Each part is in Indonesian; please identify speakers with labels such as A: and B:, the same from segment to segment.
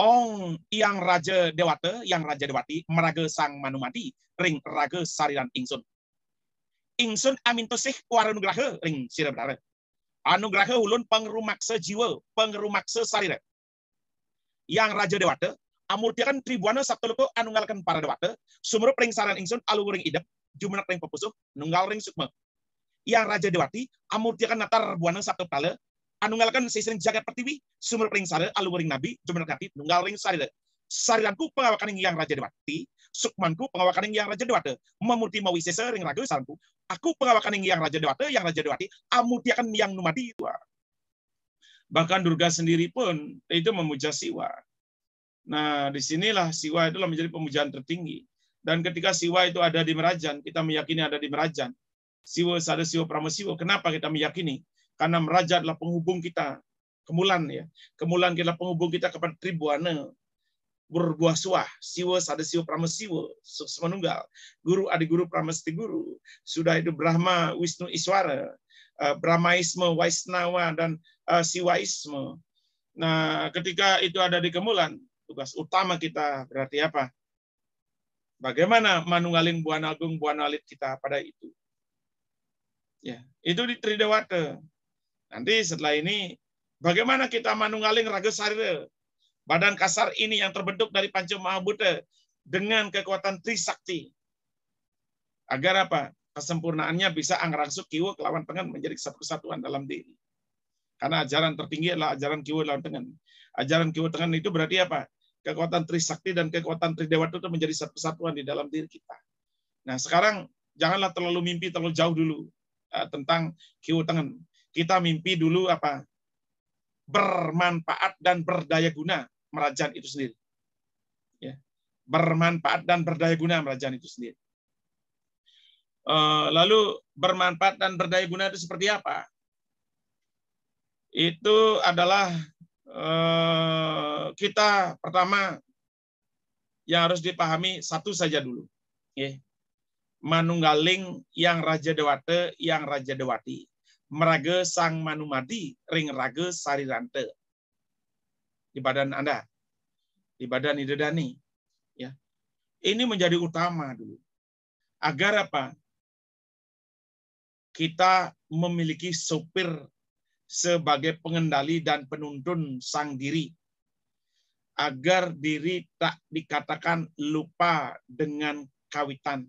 A: Ong yang Raja Dewata, yang Raja Dewati, meraga sang manumati, ring raga sariran ingsun. Ingsun amintosih waranugraha ring sira bedara. Anugraha ulun pengrumaksa jiwa, pengrumaksa sarira. Yang Raja Dewata, amurtiakan tribuana sabtoloko anunggalkan para dewata, sumur ring saran ingsun alu ring idep, jumenak ring pepusuh, nunggal ring sukma. Yang Raja Dewati, amurtiakan natar buana sabtu pala, anunggalkan sisring jagat pertiwi, sumber sare, alu ring nabi, jumenang nabi, nunggal ring sarida. Saridanku pengawakan yang Raja Dewati, sukmanku pengawakan yang Raja Dewata, memurti mawisesa ring raga saranku, aku pengawakan yang Raja Dewata, yang Raja Dewati, amurtiakan yang numadi. Bahkan Durga sendiri pun itu memuja Siwa. Nah, di sinilah Siwa itulah menjadi pemujaan tertinggi. Dan ketika Siwa itu ada di Merajan, kita meyakini ada di Merajan. Siwa sada Siwa Pramasiwa. Kenapa kita meyakini? Karena Meraja adalah penghubung kita. Kemulan ya. Kemulan kita penghubung kita kepada Tribuana. Berbuah suah. Siwa sada Siwa Pramasiwa. Semenunggal. Guru adik guru Pramesti guru. Sudah itu Brahma, Wisnu, Iswara. Brahmaisme, Waisnawa, dan Siwaisme. Nah, ketika itu ada di Kemulan, tugas utama kita berarti apa? Bagaimana manunggaling Buana Agung, Buana Alit kita pada itu. Ya, itu di Tridewata. Nanti setelah ini, bagaimana kita manunggaling Raga Sarira, badan kasar ini yang terbentuk dari Panca Mahabhuta dengan kekuatan Trisakti. Agar apa? Kesempurnaannya bisa angrangsuk kiwa kelawan tengan menjadi satu kesatuan dalam diri. Karena ajaran tertinggi adalah ajaran kiwa lawan tengan. Ajaran kiwa tengan itu berarti apa? kekuatan Trisakti dan kekuatan Tridewata itu menjadi satu kesatuan di dalam diri kita. Nah, sekarang janganlah terlalu mimpi terlalu jauh dulu uh, tentang kiu tengen. Kita mimpi dulu apa? Bermanfaat dan berdaya guna merajan itu sendiri. Ya. Bermanfaat dan berdaya guna merajan itu sendiri. Uh, lalu bermanfaat dan berdaya guna itu seperti apa? Itu adalah Eh, kita pertama yang harus dipahami satu saja dulu. Manunggaling yang Raja Dewata, yang Raja Dewati. Meraga Sang Manumadi, ring raga Sarirante. Di badan Anda. Di badan Idedani. Ya. Ini menjadi utama dulu. Agar apa? Kita memiliki sopir sebagai pengendali dan penuntun sang diri agar diri tak dikatakan lupa dengan kawitan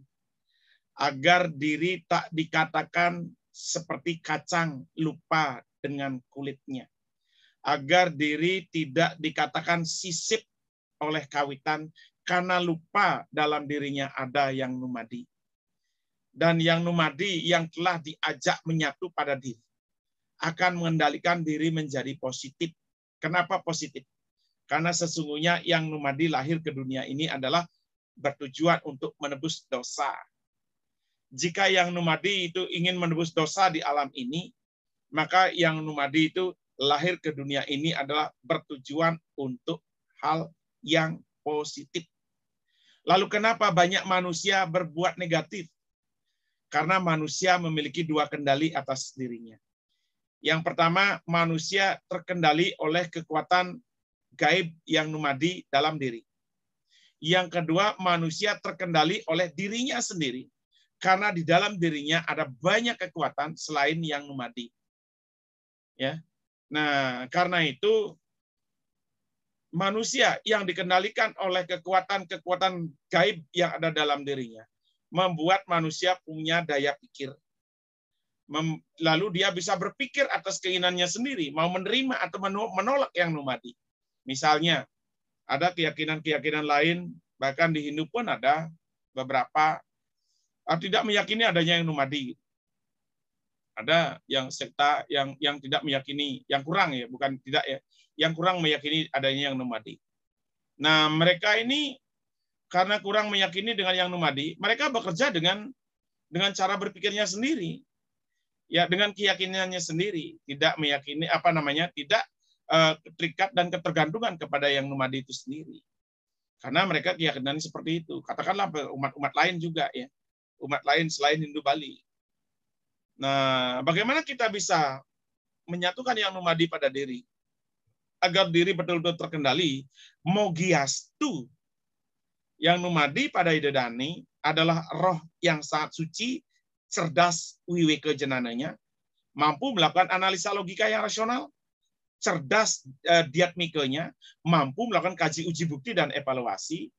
A: agar diri tak dikatakan seperti kacang lupa dengan kulitnya agar diri tidak dikatakan sisip oleh kawitan karena lupa dalam dirinya ada yang numadi dan yang numadi yang telah diajak menyatu pada diri akan mengendalikan diri menjadi positif. Kenapa positif? Karena sesungguhnya yang numadi lahir ke dunia ini adalah bertujuan untuk menebus dosa. Jika yang numadi itu ingin menebus dosa di alam ini, maka yang numadi itu lahir ke dunia ini adalah bertujuan untuk hal yang positif. Lalu kenapa banyak manusia berbuat negatif? Karena manusia memiliki dua kendali atas dirinya. Yang pertama, manusia terkendali oleh kekuatan gaib yang numadi dalam diri. Yang kedua, manusia terkendali oleh dirinya sendiri. Karena di dalam dirinya ada banyak kekuatan selain yang numadi. Ya. Nah, karena itu manusia yang dikendalikan oleh kekuatan-kekuatan gaib yang ada dalam dirinya membuat manusia punya daya pikir, lalu dia bisa berpikir atas keinginannya sendiri, mau menerima atau menolak yang numadi. Misalnya, ada keyakinan-keyakinan lain, bahkan di Hindu pun ada beberapa tidak meyakini adanya yang numadi. Ada yang sekta yang yang tidak meyakini, yang kurang ya, bukan tidak ya, yang kurang meyakini adanya yang numadi. Nah, mereka ini karena kurang meyakini dengan yang numadi, mereka bekerja dengan dengan cara berpikirnya sendiri ya dengan keyakinannya sendiri, tidak meyakini apa namanya, tidak uh, terikat dan ketergantungan kepada yang numadi itu sendiri. Karena mereka keyakinannya seperti itu. Katakanlah umat-umat lain juga ya. Umat lain selain Hindu Bali. Nah, bagaimana kita bisa menyatukan yang numadi pada diri? agar diri betul-betul terkendali, mogiastu yang numadi pada ide Dani adalah roh yang sangat suci, cerdas wiwi kejenananya, mampu melakukan analisa logika yang rasional, cerdas eh, diatmikanya, mampu melakukan kaji uji bukti dan evaluasi,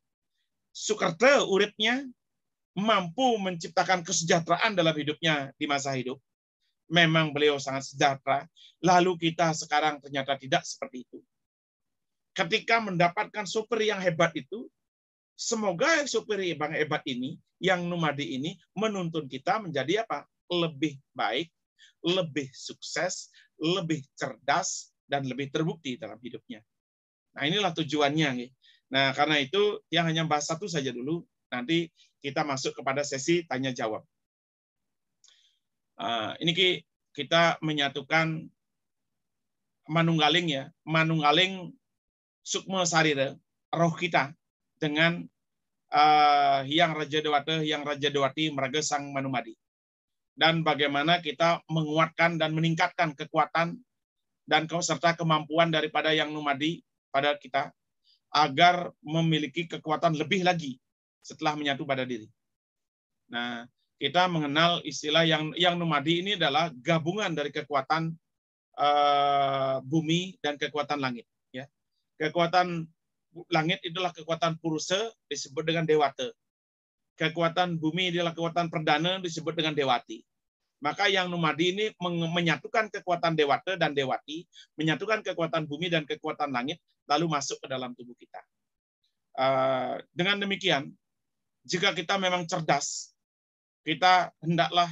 A: Sukerta uripnya mampu menciptakan kesejahteraan dalam hidupnya di masa hidup. Memang beliau sangat sejahtera, lalu kita sekarang ternyata tidak seperti itu. Ketika mendapatkan supir yang hebat itu, semoga supir yang hebat ini, yang numadi ini, menuntun kita menjadi apa? Lebih baik, lebih sukses, lebih cerdas, dan lebih terbukti dalam hidupnya. Nah inilah tujuannya. Nah karena itu yang hanya bahas satu saja dulu. Nanti kita masuk kepada sesi tanya jawab. Uh, ini kita menyatukan manunggaling ya, manunggaling sukma sarira, roh kita dengan uh, yang Raja Dewata, yang Raja Dewati Meraga Sang Manumadi. Dan bagaimana kita menguatkan dan meningkatkan kekuatan dan serta kemampuan daripada yang numadi pada kita agar memiliki kekuatan lebih lagi setelah menyatu pada diri. Nah, kita mengenal istilah yang yang numadi ini adalah gabungan dari kekuatan uh, bumi dan kekuatan langit. Ya, kekuatan langit itulah kekuatan purusa disebut dengan dewata. Kekuatan bumi adalah kekuatan perdana disebut dengan dewati. Maka yang Numadi ini menyatukan kekuatan Dewata dan Dewati, menyatukan kekuatan bumi dan kekuatan langit, lalu masuk ke dalam tubuh kita. Uh, dengan demikian, jika kita memang cerdas, kita hendaklah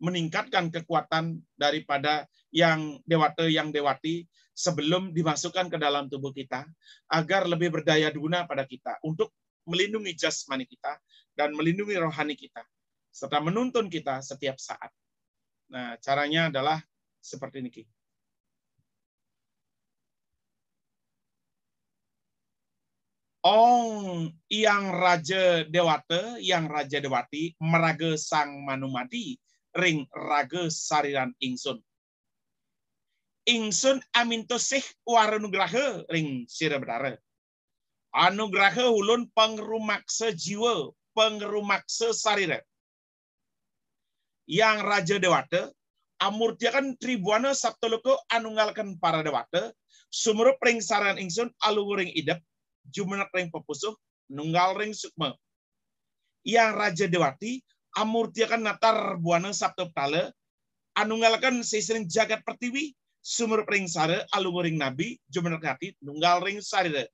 A: meningkatkan kekuatan daripada yang Dewata, yang Dewati, sebelum dimasukkan ke dalam tubuh kita, agar lebih berdaya guna pada kita untuk melindungi jasmani kita dan melindungi rohani kita, serta menuntun kita setiap saat. Nah, caranya adalah seperti ini. Ong yang Raja Dewata, yang Raja Dewati, meraga sang manumadi, ring raga sariran ingsun. Ingsun amintosih waranugraha ring sira bedara. Anugraha ulun pengrumaksa jiwa, pengrumaksa sarira yang Raja Dewata, amurtiakan tribuana sabtoloko anunggalkan para dewata, sumur pring saran ingsun aluring idep, jumenak ring pepusuh, nunggal ring sukma. Yang Raja Dewati, amurtiakan natar buana sabto tala, anunggalkan sesering jagat pertiwi, sumur pring sare aluring nabi, jumenak hati, nunggal ring sarira.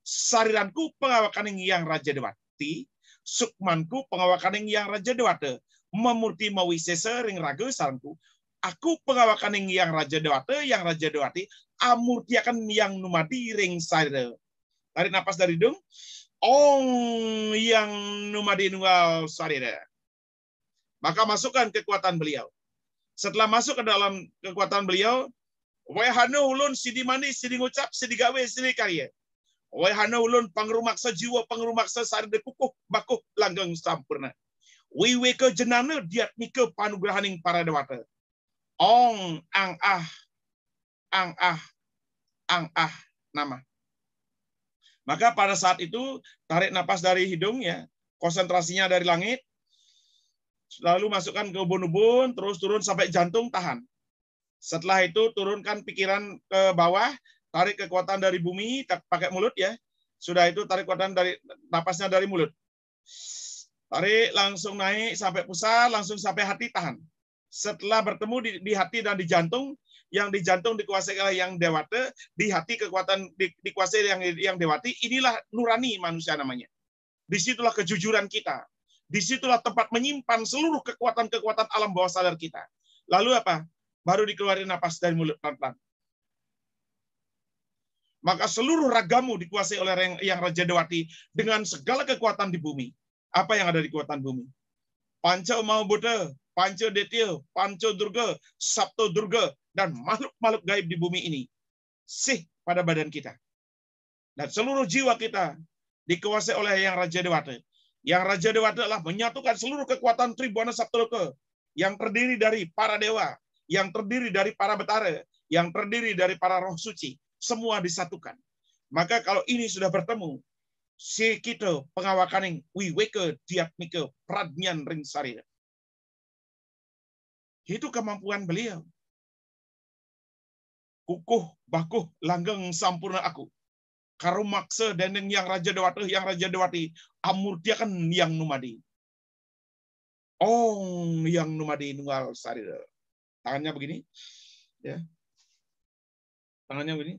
A: Sariranku pengawakan yang Raja Dewati, sukmanku pengawakan yang Raja Dewata memurti mawisesa ring raga sarangku aku pengawakan yang raja dewata yang raja dewati amurti akan yang numadi ring sada tarik napas dari dong ong yang numadi nunggal sarida maka masukkan kekuatan beliau setelah masuk ke dalam kekuatan beliau Wahana ulun sidi manis, sidi ngucap, sidi gawe, sidi karya. Wahana ulun pangrumaksa jiwa, pangrumaksa sarida kukuh, bakuh, langgeng sampurna wiweke jenana diat mika panugrahaning para dewata. Ong ang ah ang ah ang ah nama. Maka pada saat itu tarik napas dari hidung ya, konsentrasinya dari langit, lalu masukkan ke ubun-ubun, terus turun sampai jantung, tahan. Setelah itu turunkan pikiran ke bawah, tarik kekuatan dari bumi, pakai mulut ya. Sudah itu tarik kekuatan dari napasnya dari mulut. Tarik langsung naik sampai pusat, langsung sampai hati tahan. Setelah bertemu di, di hati dan di jantung, yang di jantung dikuasai oleh yang dewata, di hati kekuatan di, dikuasai yang yang dewati, inilah nurani manusia namanya. Di situlah kejujuran kita. Di situlah tempat menyimpan seluruh kekuatan-kekuatan alam bawah sadar kita. Lalu apa? Baru dikeluarin napas dari mulut pelan-pelan. Maka seluruh ragamu dikuasai oleh yang, yang Raja Dewati dengan segala kekuatan di bumi apa yang ada di kekuatan bumi? Panca mau Buddha, Panca Detya, Panca Durga, Sabto Durga, dan makhluk-makhluk gaib di bumi ini. Sih pada badan kita. Dan seluruh jiwa kita dikuasai oleh Yang Raja Dewata. Yang Raja Dewata adalah menyatukan seluruh kekuatan Tribuana Sabtoloka yang terdiri dari para dewa, yang terdiri dari para betara, yang terdiri dari para roh suci, semua disatukan. Maka kalau ini sudah bertemu, si kita pengawakan wiweke diatmike pradnyan ring sarira. Itu kemampuan beliau. Kukuh, bakuh, langgeng sampurna aku. Karu maksa deneng yang Raja Dewata, yang Raja Dewati, amurtiakan yang numadi. Ong yang numadi nunggal sarira. Tangannya begini. Ya. Tangannya begini.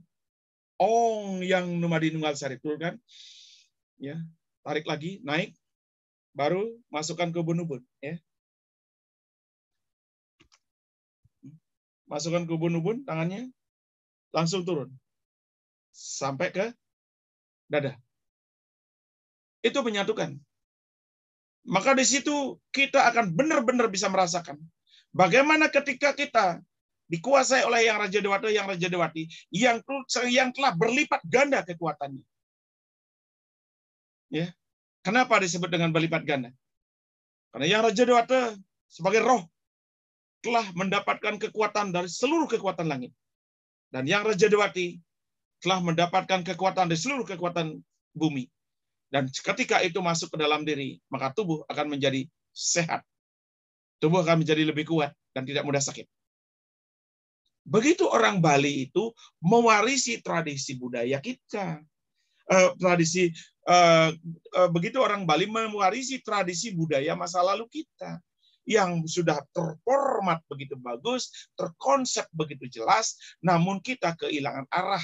A: Ong yang numadi nunggal sarira. Turunkan. Ya. Tarik lagi, naik. Baru masukkan ke ubun-ubun. Ya. Masukkan ke ubun-ubun tangannya. Langsung turun. Sampai ke dada. Itu menyatukan. Maka di situ kita akan benar-benar bisa merasakan bagaimana ketika kita dikuasai oleh yang Raja Dewata, yang Raja Dewati, yang yang telah berlipat ganda kekuatannya. Ya. Kenapa disebut dengan berlipat ganda? Karena yang Raja Dewata sebagai roh telah mendapatkan kekuatan dari seluruh kekuatan langit. Dan yang Raja Dewati telah mendapatkan kekuatan dari seluruh kekuatan bumi. Dan ketika itu masuk ke dalam diri, maka tubuh akan menjadi sehat. Tubuh akan menjadi lebih kuat dan tidak mudah sakit. Begitu orang Bali itu mewarisi tradisi budaya kita. Eh, tradisi eh, eh, begitu orang Bali mewarisi tradisi budaya masa lalu kita yang sudah terformat begitu bagus, terkonsep begitu jelas, namun kita kehilangan arah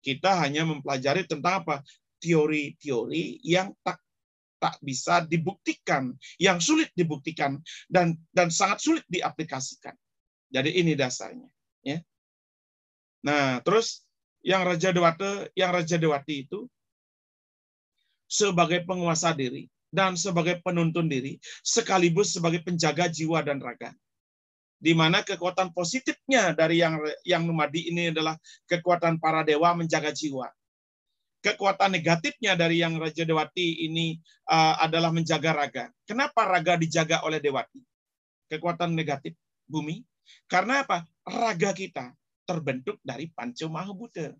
A: kita hanya mempelajari tentang apa? Teori-teori yang tak tak bisa dibuktikan, yang sulit dibuktikan dan dan sangat sulit diaplikasikan. Jadi ini dasarnya, ya. Nah, terus yang Raja Dewata, yang Raja Dewati itu sebagai penguasa diri dan sebagai penuntun diri sekaligus sebagai penjaga jiwa dan raga di mana kekuatan positifnya dari yang yang numadi ini adalah kekuatan para dewa menjaga jiwa. Kekuatan negatifnya dari yang Raja Dewati ini uh, adalah menjaga raga. Kenapa raga dijaga oleh Dewati? Kekuatan negatif bumi. Karena apa? Raga kita terbentuk dari Panca Mahabhuta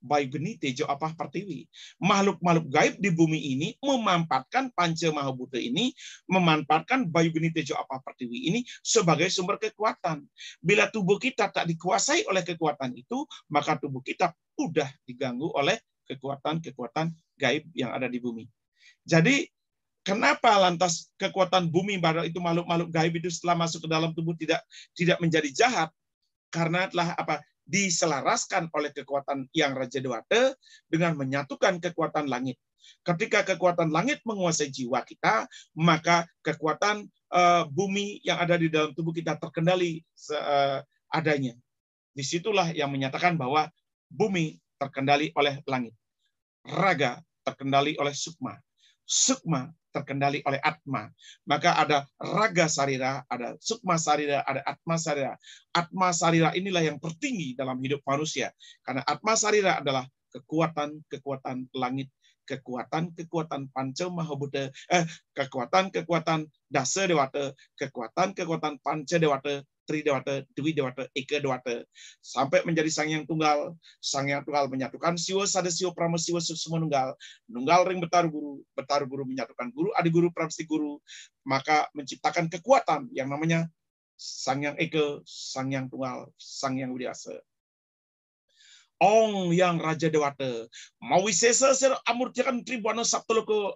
A: baik benih tejo apa pertiwi. Makhluk-makhluk gaib di bumi ini memanfaatkan panca mahabhuta ini, memanfaatkan benih tejo apa pertiwi ini sebagai sumber kekuatan. Bila tubuh kita tak dikuasai oleh kekuatan itu, maka tubuh kita mudah diganggu oleh kekuatan-kekuatan gaib yang ada di bumi. Jadi Kenapa lantas kekuatan bumi itu makhluk-makhluk gaib itu setelah masuk ke dalam tubuh tidak tidak menjadi jahat? Karena telah apa? Diselaraskan oleh kekuatan yang Raja Dewata dengan menyatukan kekuatan langit. Ketika kekuatan langit menguasai jiwa kita, maka kekuatan uh, bumi yang ada di dalam tubuh kita terkendali uh, adanya. Di situlah yang menyatakan bahwa bumi terkendali oleh langit. Raga terkendali oleh sukma. Sukma terkendali oleh atma. Maka ada raga sarira, ada sukma sarira, ada atma sarira. Atma sarira inilah yang tertinggi dalam hidup manusia. Karena atma sarira adalah kekuatan-kekuatan langit, kekuatan-kekuatan panca mahabhuta, eh, kekuatan-kekuatan dasa dewata, kekuatan-kekuatan panca dewata, Tri Dewata, Dwi Dewata, Eka Dewata, sampai menjadi Sang Yang Tunggal. Sang Yang Tunggal menyatukan siwa sada siwa prama siwa semua nunggal. Nunggal ring betaru guru, betaru guru menyatukan guru, adi guru, pramesti guru, maka menciptakan kekuatan yang namanya Sang Yang Eka, Sang Yang Tunggal, Sang Yang Widiasa. Ong yang Raja Dewata. Mau wisesa ser amurtiakan tribuana sabtoloko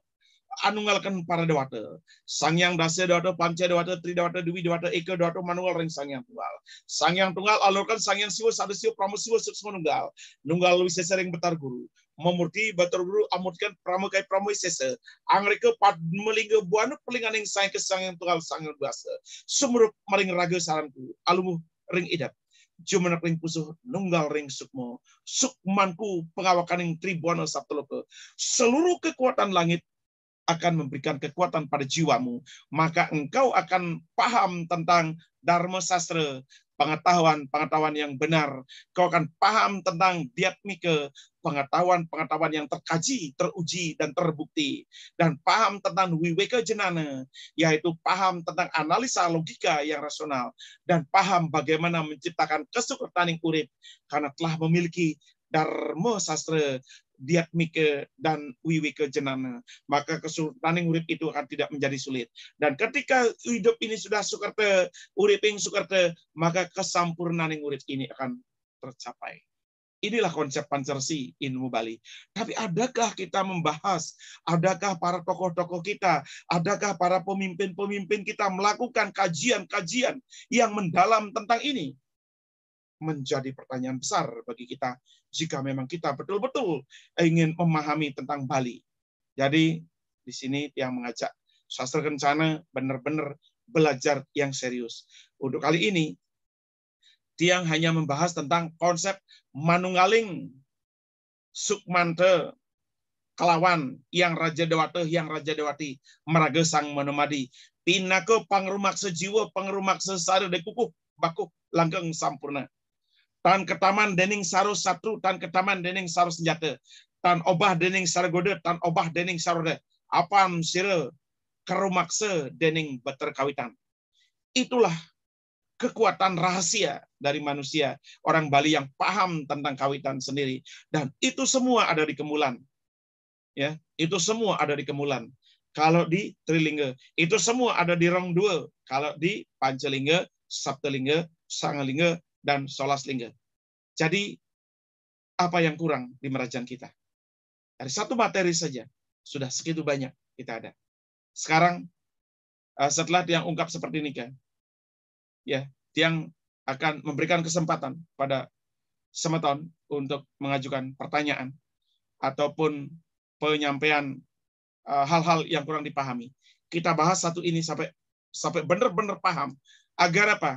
A: anunggalkan para dewata. Sang Yang Dasa Dewata, Panca Dewata, Tri Dewata, Dewi Dewata, Eka Dewata, Manual Ring Sang Yang Tunggal. Sang Yang Tunggal alurkan Sang Yang Siwa, Sada Siwa, Pramo Siwa, Suksma Nunggal. Nunggal Wisesa Ring Betar Guru. Memurti Batar Guru amurtikan Pramo Kai Pramo Wisesa. Angreka Pad Melingga Buana Pelingan Yang Sang Ke Sang Yang Tunggal, Sang Yang Dasa. Sumrup Maring Raga Saranku. Alumu Ring Idap. Jumenak ring pusuh nunggal ring sukmo. Sukmanku pengawakan yang tribuana sabtoloke. Seluruh kekuatan langit akan memberikan kekuatan pada jiwamu, maka engkau akan paham tentang Dharma Sastra, pengetahuan-pengetahuan yang benar. Kau akan paham tentang diatmika, pengetahuan-pengetahuan yang terkaji, teruji, dan terbukti. Dan paham tentang wiweka jenana, yaitu paham tentang analisa logika yang rasional. Dan paham bagaimana menciptakan kesukertaning urip, karena telah memiliki Dharma Sastra diatmike dan wiwike jenana. Maka kesultanan urip itu akan tidak menjadi sulit. Dan ketika hidup ini sudah sukerte, uriping sukerte, maka kesempurnaan urip ini akan tercapai. Inilah konsep pancersi ilmu Bali. Tapi adakah kita membahas, adakah para tokoh-tokoh kita, adakah para pemimpin-pemimpin kita melakukan kajian-kajian yang mendalam tentang ini? Menjadi pertanyaan besar bagi kita jika memang kita betul-betul ingin memahami tentang Bali. Jadi di sini yang mengajak sastra kencana benar-benar belajar yang serius. Untuk kali ini, Tiang hanya membahas tentang konsep manunggaling sukmante kelawan yang Raja Dewata, yang Raja Dewati, meraga sang menemadi. Pinako pangrumak sejiwa, pangrumak sesara dekukuh, baku langgeng sampurna tan ketaman dening saru satu tan ketaman dening saru senjata. Tan obah dening sargoda tan obah dening sarode apam sira kerumakse dening kawitan itulah kekuatan rahasia dari manusia orang Bali yang paham tentang kawitan sendiri. Dan itu semua ada di kemulan. Ya itu semua ada di kemulan. Kalau di Trilingga itu semua ada di Rong Dua. Kalau di Pancelingga Sabtelingga Sangalingga dan Solas Lingga. Jadi apa yang kurang di merajan kita? Dari satu materi saja sudah segitu banyak kita ada. Sekarang eh, setelah dia ungkap seperti ini kan, ya, Tiang akan memberikan kesempatan pada semeton untuk mengajukan pertanyaan ataupun penyampaian eh, hal-hal yang kurang dipahami. Kita bahas satu ini sampai sampai benar-benar paham agar apa?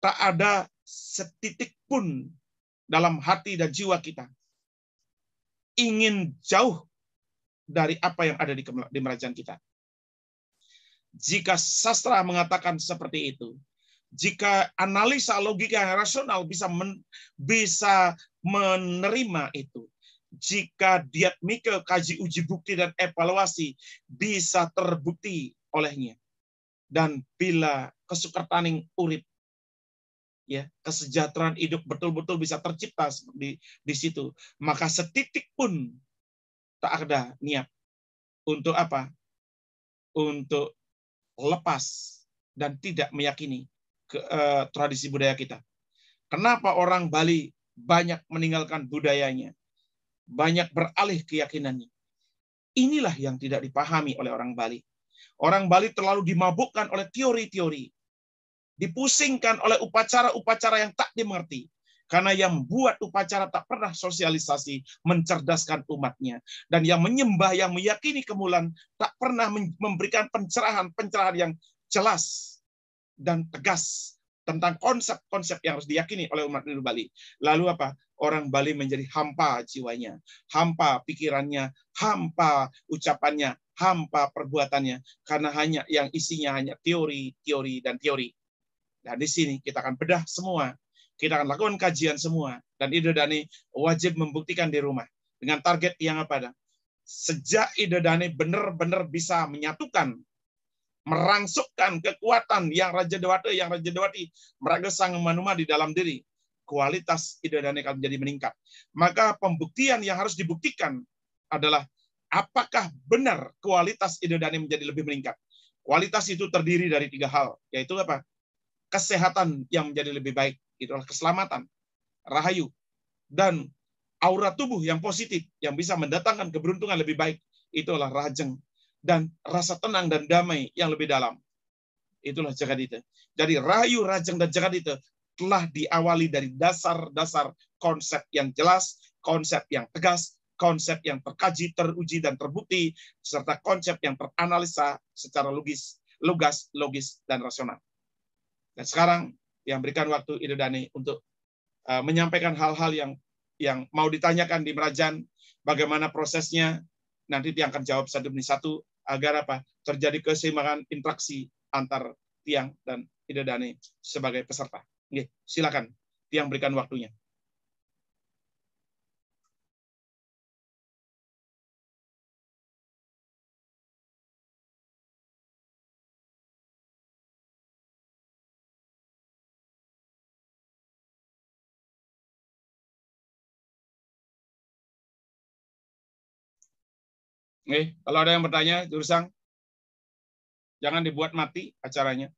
A: Tak ada setitik pun dalam hati dan jiwa kita ingin jauh dari apa yang ada di, di merajaan kita. Jika sastra mengatakan seperti itu, jika analisa logika yang rasional bisa men, bisa menerima itu, jika diatmika kaji uji bukti dan evaluasi bisa terbukti olehnya, dan bila kesukertaning urip ya kesejahteraan hidup betul-betul bisa tercipta di di situ. Maka setitik pun tak ada niat untuk apa? Untuk lepas dan tidak meyakini ke, uh, tradisi budaya kita. Kenapa orang Bali banyak meninggalkan budayanya? Banyak beralih keyakinannya. Inilah yang tidak dipahami oleh orang Bali. Orang Bali terlalu dimabukkan oleh teori-teori dipusingkan oleh upacara-upacara yang tak dimengerti. Karena yang buat upacara tak pernah sosialisasi, mencerdaskan umatnya. Dan yang menyembah, yang meyakini kemulan, tak pernah memberikan pencerahan-pencerahan yang jelas dan tegas tentang konsep-konsep yang harus diyakini oleh umat Hindu Bali. Lalu apa? Orang Bali menjadi hampa jiwanya, hampa pikirannya, hampa ucapannya, hampa perbuatannya. Karena hanya yang isinya hanya teori, teori, dan teori. Nah, di sini kita akan bedah semua. Kita akan lakukan kajian semua. Dan Ide Dani wajib membuktikan di rumah. Dengan target yang apa? Sejak Ide Dani benar-benar bisa menyatukan, merangsukkan kekuatan yang Raja Dewata, yang Raja Dewati, meraga sang manuma di dalam diri, kualitas Ide Dani akan menjadi meningkat. Maka pembuktian yang harus dibuktikan adalah apakah benar kualitas Ide Dani menjadi lebih meningkat. Kualitas itu terdiri dari tiga hal, yaitu apa? Kesehatan yang menjadi lebih baik. Itulah keselamatan, rahayu, dan aura tubuh yang positif yang bisa mendatangkan keberuntungan lebih baik. Itulah rajeng. Dan rasa tenang dan damai yang lebih dalam. Itulah Jagadita. Jadi rahayu, rajeng, dan Jagadita telah diawali dari dasar-dasar konsep yang jelas, konsep yang tegas, konsep yang terkaji, teruji, dan terbukti, serta konsep yang teranalisa secara logis, lugas, logis, dan rasional. Dan sekarang yang berikan waktu Ida Dani untuk uh, menyampaikan hal-hal yang yang mau ditanyakan di Merajan, bagaimana prosesnya, nanti tiang akan jawab satu demi satu agar apa terjadi keseimbangan interaksi antar tiang dan Dani sebagai peserta. Oke, silakan tiang berikan waktunya. Oke, kalau ada yang bertanya, jurusan jangan dibuat mati acaranya.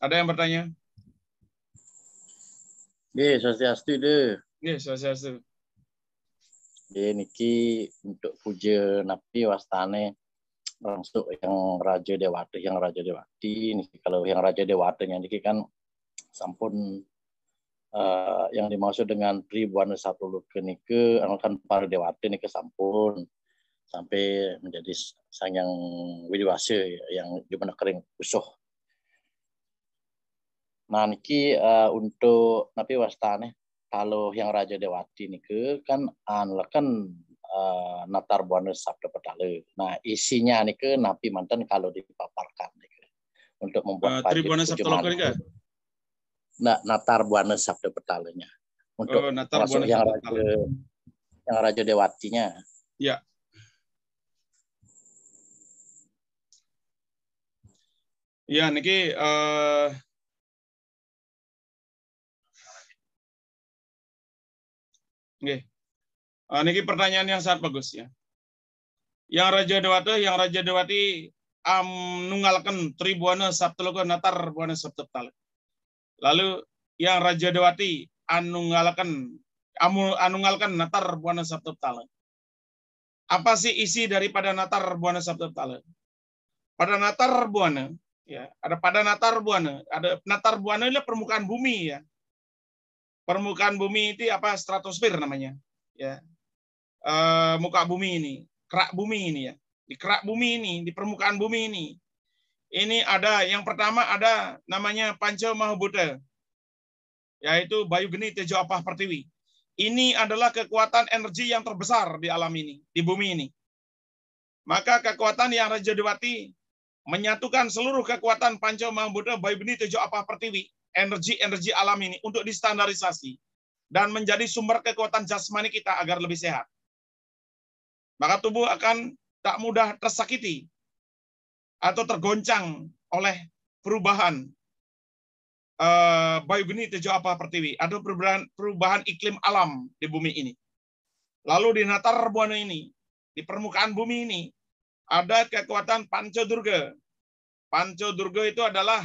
A: Ada yang bertanya?
B: Oke, swastiastu deh.
A: Oke, swastiastu.
B: Jadi niki untuk puja napi wastane langsung yang Raja Dewata, yang Raja Dewati. Niki kalau yang Raja Dewatanya niki kan sampun uh, yang dimaksud dengan Tribuana satu luke nike kan para dewata niki sampun sampai menjadi sang yang widiwasa yang di mana kering usuh. Nah niki uh, untuk napi wastane kalau yang Raja Dewati ini ke kan an kan uh, natar buana sabda petale. Nah isinya nih ke napi mantan kalau dipaparkan ke untuk membuat
A: uh, Tribuana sabda lokal?
B: Nah natar buana sabda petalenya untuk oh, natar buana yang Raja yang Raja Dewatinya.
A: Ya. Ya, niki uh, Oke. Uh, niki pertanyaan yang sangat bagus ya. Yang Raja Dewata, yang Raja Dewati um, nunggalkan tribuana sabtaloka natar buana sabtaptal. Lalu yang Raja Dewati anunggalkan amu anunggalkan natar buana sabtaptal. Apa sih isi daripada natar buana sabtaptal? Pada natar buana ya, ada pada natar buana, ada natar buana ini permukaan bumi ya permukaan bumi itu apa? Stratosfer namanya. Ya. E, muka bumi ini kerak bumi ini ya. Di kerak bumi ini di permukaan bumi ini. Ini ada yang pertama ada namanya Panca Mahabhuta yaitu Bayu Geni Tejo Apah Pertiwi. Ini adalah kekuatan energi yang terbesar di alam ini di bumi ini. Maka kekuatan yang Raja Dewati menyatukan seluruh kekuatan Panca Mahabhuta Bayu Geni Tejo Apah Pertiwi energi-energi alam ini untuk distandarisasi dan menjadi sumber kekuatan jasmani kita agar lebih sehat. Maka tubuh akan tak mudah tersakiti atau tergoncang oleh perubahan uh, bayu geni tejo apa pertiwi atau perubahan perubahan iklim alam di bumi ini. Lalu di natar buana ini, di permukaan bumi ini, ada kekuatan Pancodurga. Pancodurga itu adalah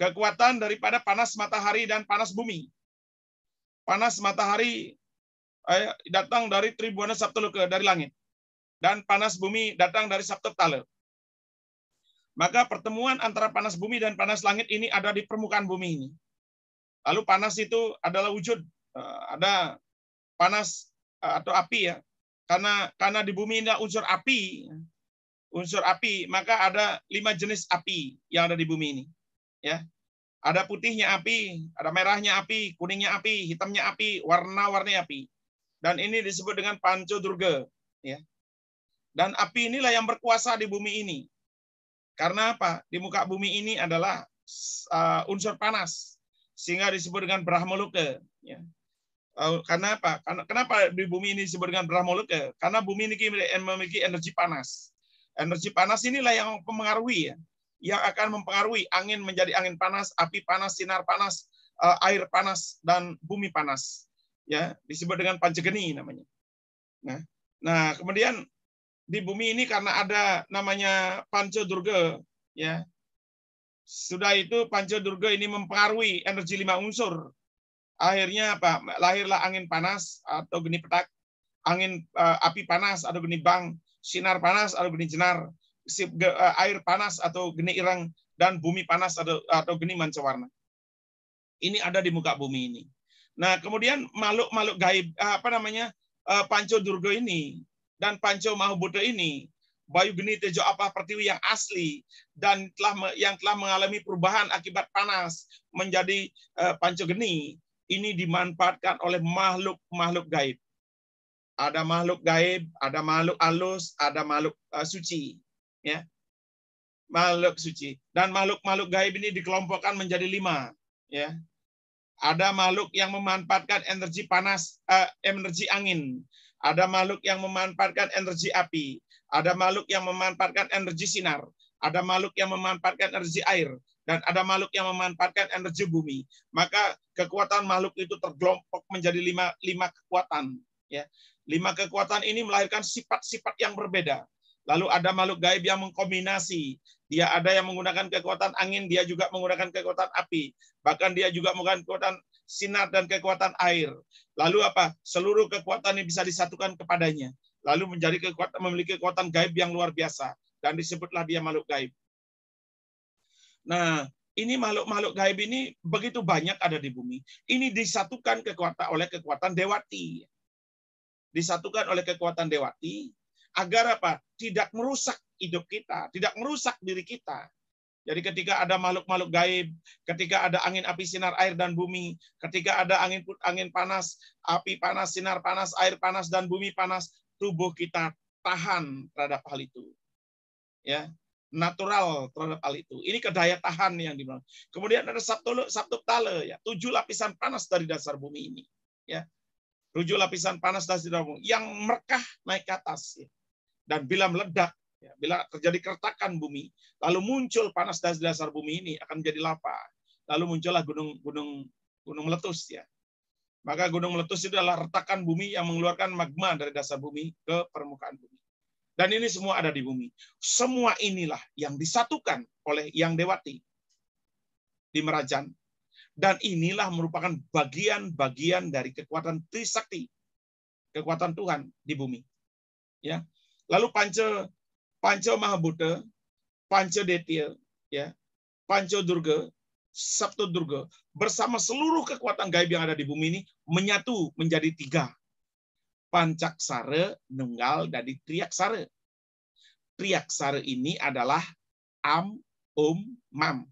A: kekuatan daripada panas matahari dan panas bumi. Panas matahari eh, datang dari Tribuana Sabtuluke, dari langit. Dan panas bumi datang dari Sabtutale. Maka pertemuan antara panas bumi dan panas langit ini ada di permukaan bumi ini. Lalu panas itu adalah wujud. Eh, ada panas eh, atau api ya. Karena karena di bumi ini ada unsur api, unsur api, maka ada lima jenis api yang ada di bumi ini ya ada putihnya api, ada merahnya api, kuningnya api, hitamnya api, warna-warni api. Dan ini disebut dengan panco durga. Ya. Dan api inilah yang berkuasa di bumi ini. Karena apa? Di muka bumi ini adalah uh, unsur panas. Sehingga disebut dengan Brahmaloka. Ya. Uh, karena apa? Karena, kenapa di bumi ini disebut dengan Brahmaloka? Karena bumi ini memiliki energi panas. Energi panas inilah yang mempengaruhi ya yang akan mempengaruhi angin menjadi angin panas, api panas, sinar panas, eh, air panas dan bumi panas. Ya, disebut dengan pancegeni namanya. Nah, nah kemudian di bumi ini karena ada namanya Panca Durga, ya. Sudah itu Panca Durga ini mempengaruhi energi lima unsur. Akhirnya apa? Lahirlah angin panas atau geni petak, angin uh, api panas atau geni bang, sinar panas atau geni jenar, air panas atau geni irang dan bumi panas atau atau geni mancawarna. Ini ada di muka bumi ini. Nah, kemudian makhluk-makhluk gaib eh, apa namanya? Eh, Panco Durga ini dan Panco Mahabuddha ini Bayu Geni Tejo Apa Pertiwi yang asli dan telah yang telah mengalami perubahan akibat panas menjadi Panco Geni ini dimanfaatkan oleh makhluk-makhluk gaib. Ada makhluk gaib, ada makhluk alus, ada makhluk suci, ya. Makhluk suci dan makhluk-makhluk gaib ini dikelompokkan menjadi lima, ya. Ada makhluk yang memanfaatkan energi panas, uh, energi angin. Ada makhluk yang memanfaatkan energi api. Ada makhluk yang memanfaatkan energi sinar, ada makhluk yang memanfaatkan energi air, dan ada makhluk yang memanfaatkan energi bumi. Maka kekuatan makhluk itu tergelompok menjadi lima, lima kekuatan. Ya. Lima kekuatan ini melahirkan sifat-sifat yang berbeda. Lalu ada makhluk gaib yang mengkombinasi. Dia ada yang menggunakan kekuatan angin, dia juga menggunakan kekuatan api. Bahkan dia juga menggunakan kekuatan sinar dan kekuatan air. Lalu apa? Seluruh kekuatan ini bisa disatukan kepadanya lalu menjadi kekuatan memiliki kekuatan gaib yang luar biasa dan disebutlah dia makhluk gaib. Nah, ini makhluk-makhluk gaib ini begitu banyak ada di bumi. Ini disatukan kekuatan oleh kekuatan dewati. Disatukan oleh kekuatan dewati agar apa? Tidak merusak hidup kita, tidak merusak diri kita. Jadi ketika ada makhluk-makhluk gaib, ketika ada angin api sinar air dan bumi, ketika ada angin angin panas, api panas, sinar panas, air panas dan bumi panas, tubuh kita tahan terhadap hal itu. Ya, natural terhadap hal itu. Ini kedaya tahan yang dibilang. Kemudian ada sabtu sabtu tale ya, tujuh lapisan panas dari dasar bumi ini. Ya. Tujuh lapisan panas dari dasar bumi yang merekah naik ke atas ya. Dan bila meledak ya, bila terjadi keretakan bumi, lalu muncul panas dari dasar bumi ini akan menjadi lava. Lalu muncullah gunung-gunung gunung meletus ya. Maka gunung meletus itu adalah retakan bumi yang mengeluarkan magma dari dasar bumi ke permukaan bumi. Dan ini semua ada di bumi. Semua inilah yang disatukan oleh Yang Dewati di Merajan. Dan inilah merupakan bagian-bagian dari kekuatan Trisakti, kekuatan Tuhan di bumi. Ya. Lalu Panca Panca Mahabhuta, Panca Detya, ya, Panca Durga, Sabtu Durga bersama seluruh kekuatan gaib yang ada di bumi ini menyatu menjadi tiga. Pancaksara, Nunggal, dan Triaksara. Triaksara ini adalah Am, Um, Mam.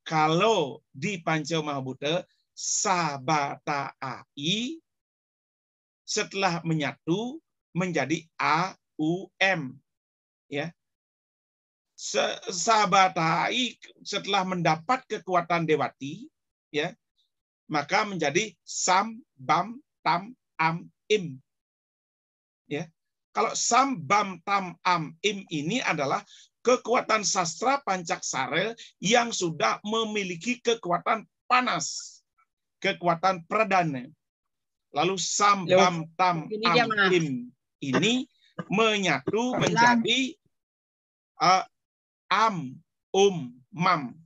A: Kalau di Panca Mahabhuta, Sabata Ai, setelah menyatu menjadi A, U, M. Ya, sahabat Hai setelah mendapat kekuatan dewati, ya, maka menjadi sam, bam, tam, am, im. Ya. Kalau sam, bam, tam, am, im ini adalah kekuatan sastra pancaksara yang sudah memiliki kekuatan panas, kekuatan perdana. Lalu sam, bam, tam, am, im ini menyatu menjadi uh, am, um, mam.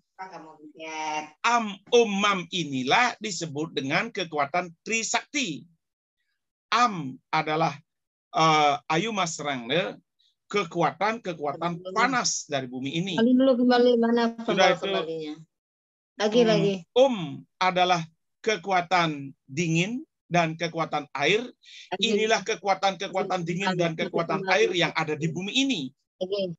A: Am, um, mam inilah disebut dengan kekuatan Trisakti. Am adalah uh, Ayu Mas Rangde, kekuatan-kekuatan panas dari bumi ini.
C: Kali dulu kembali mana
A: Sudah itu,
C: Lagi, um, lagi.
A: Um adalah kekuatan dingin dan kekuatan air. Inilah kekuatan-kekuatan dingin dan kekuatan air yang ada di bumi ini.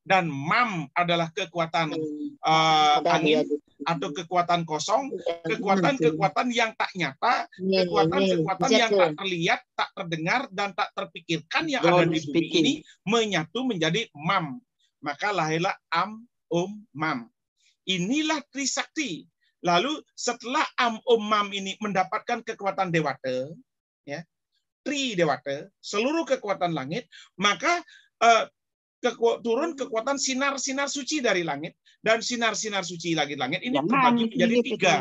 A: Dan mam adalah kekuatan uh, angin atau kekuatan kosong, kekuatan-kekuatan yang tak nyata, kekuatan-kekuatan yang tak terlihat, tak terdengar dan tak terpikirkan yang ada di bumi ini menyatu menjadi mam. Maka lahirlah am, um, mam. Inilah Trisakti. Lalu setelah am, um, mam ini mendapatkan kekuatan dewata, ya, tri dewata, seluruh kekuatan langit, maka uh, keku turun kekuatan sinar-sinar suci dari langit dan sinar-sinar suci langit-langit ini terbagi menjadi tiga.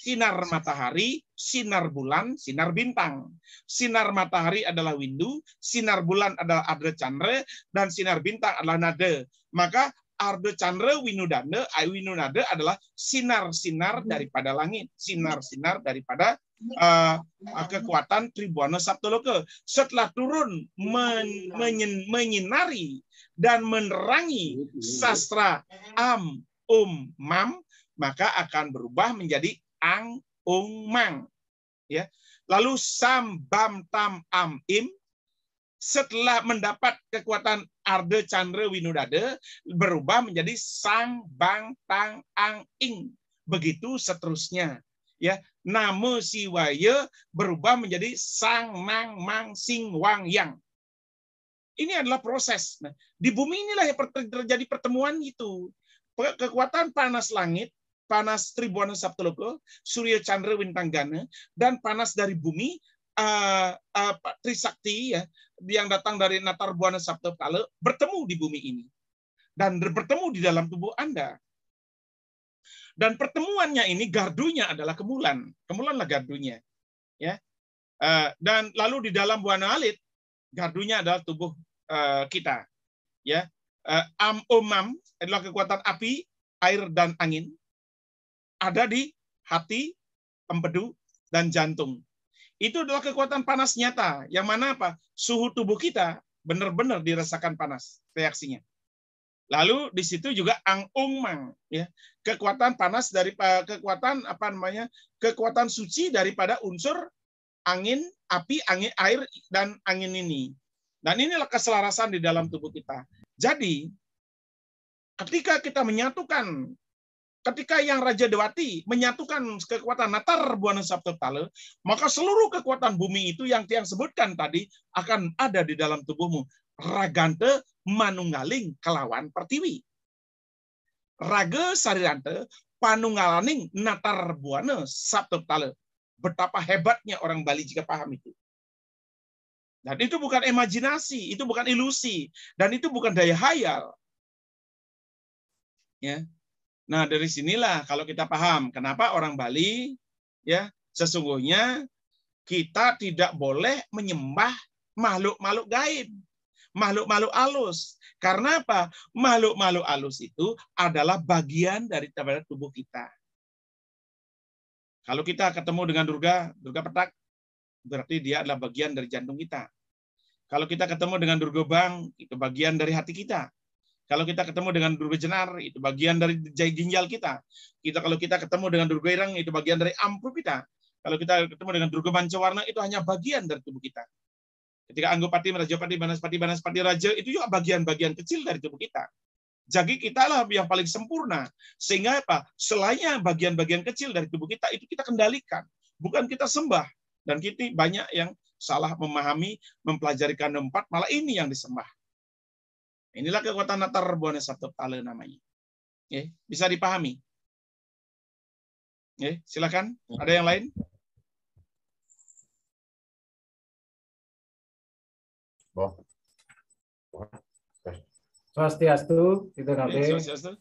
A: Sinar matahari, sinar bulan, sinar bintang. Sinar matahari adalah windu, sinar bulan adalah adra chandra, dan sinar bintang adalah nada. Maka Arde Chandra Winudana, Winunada adalah sinar-sinar daripada langit, sinar-sinar daripada uh, kekuatan Tribuana Sabtoloka. Setelah turun men, menyen, menyinari dan menerangi sastra Am, Um, Mam, maka akan berubah menjadi Ang, Ung, Mang. Ya. Lalu Sam, Bam, Tam, Am, Im, setelah mendapat kekuatan Arde Chandra Winudada berubah menjadi Sang Bang Tang Ang Ing. Begitu seterusnya. Ya, nama Siwaya berubah menjadi Sang Mang Mang Sing Wang Yang. Ini adalah proses. Nah, di bumi inilah yang terjadi pertemuan itu. Kekuatan panas langit, panas Tribuana Sabtoloka, Surya Chandra Wintanggana, dan panas dari bumi uh, uh, Trisakti ya yang datang dari Natar Buana Sabta Kala bertemu di bumi ini dan bertemu di dalam tubuh Anda. Dan pertemuannya ini gardunya adalah kemulan. Kemulanlah gardunya. Ya. Uh, dan lalu di dalam Buana Alit gardunya adalah tubuh uh, kita. Ya. Am umam adalah kekuatan api, air dan angin. Ada di hati, empedu, dan jantung itu adalah kekuatan panas nyata. Yang mana apa? Suhu tubuh kita benar-benar dirasakan panas reaksinya. Lalu di situ juga ang mang ya. Kekuatan panas dari kekuatan apa namanya? Kekuatan suci daripada unsur angin, api, angin, air dan angin ini. Dan inilah keselarasan di dalam tubuh kita. Jadi ketika kita menyatukan ketika yang Raja Dewati menyatukan kekuatan Natar Buana Tale, maka seluruh kekuatan bumi itu yang tiang sebutkan tadi akan ada di dalam tubuhmu. Ragante manunggaling kelawan pertiwi. Raga sarirante panunggalaning Natar Buana Tale. Betapa hebatnya orang Bali jika paham itu. Dan itu bukan imajinasi, itu bukan ilusi, dan itu bukan daya hayal. Ya, Nah, dari sinilah kalau kita paham kenapa orang Bali ya sesungguhnya kita tidak boleh menyembah makhluk-makhluk gaib, makhluk-makhluk alus. Karena apa? Makhluk-makhluk alus itu adalah bagian dari tubuh kita. Kalau kita ketemu dengan Durga, Durga petak, berarti dia adalah bagian dari jantung kita. Kalau kita ketemu dengan Durga Bang, itu bagian dari hati kita. Kalau kita ketemu dengan durga jenar, itu bagian dari ginjal kita. Kita kalau kita ketemu dengan durga irang, itu bagian dari ampuh kita. Kalau kita ketemu dengan durga mancawarna, itu hanya bagian dari tubuh kita. Ketika anggopati, rajapati, banaspati, banaspati, raja, itu juga bagian-bagian kecil dari tubuh kita. Jadi kita lah yang paling sempurna. Sehingga apa? Selainnya bagian-bagian kecil dari tubuh kita, itu kita kendalikan. Bukan kita sembah. Dan kita banyak yang salah memahami, mempelajari kandung empat, malah ini yang disembah. Inilah kekuatan natar buana satu tale namanya. Ya, bisa dipahami. Ya, silakan. Ada yang lain?
D: Boh. Swastiastu, itu nanti.
A: Swastiastu.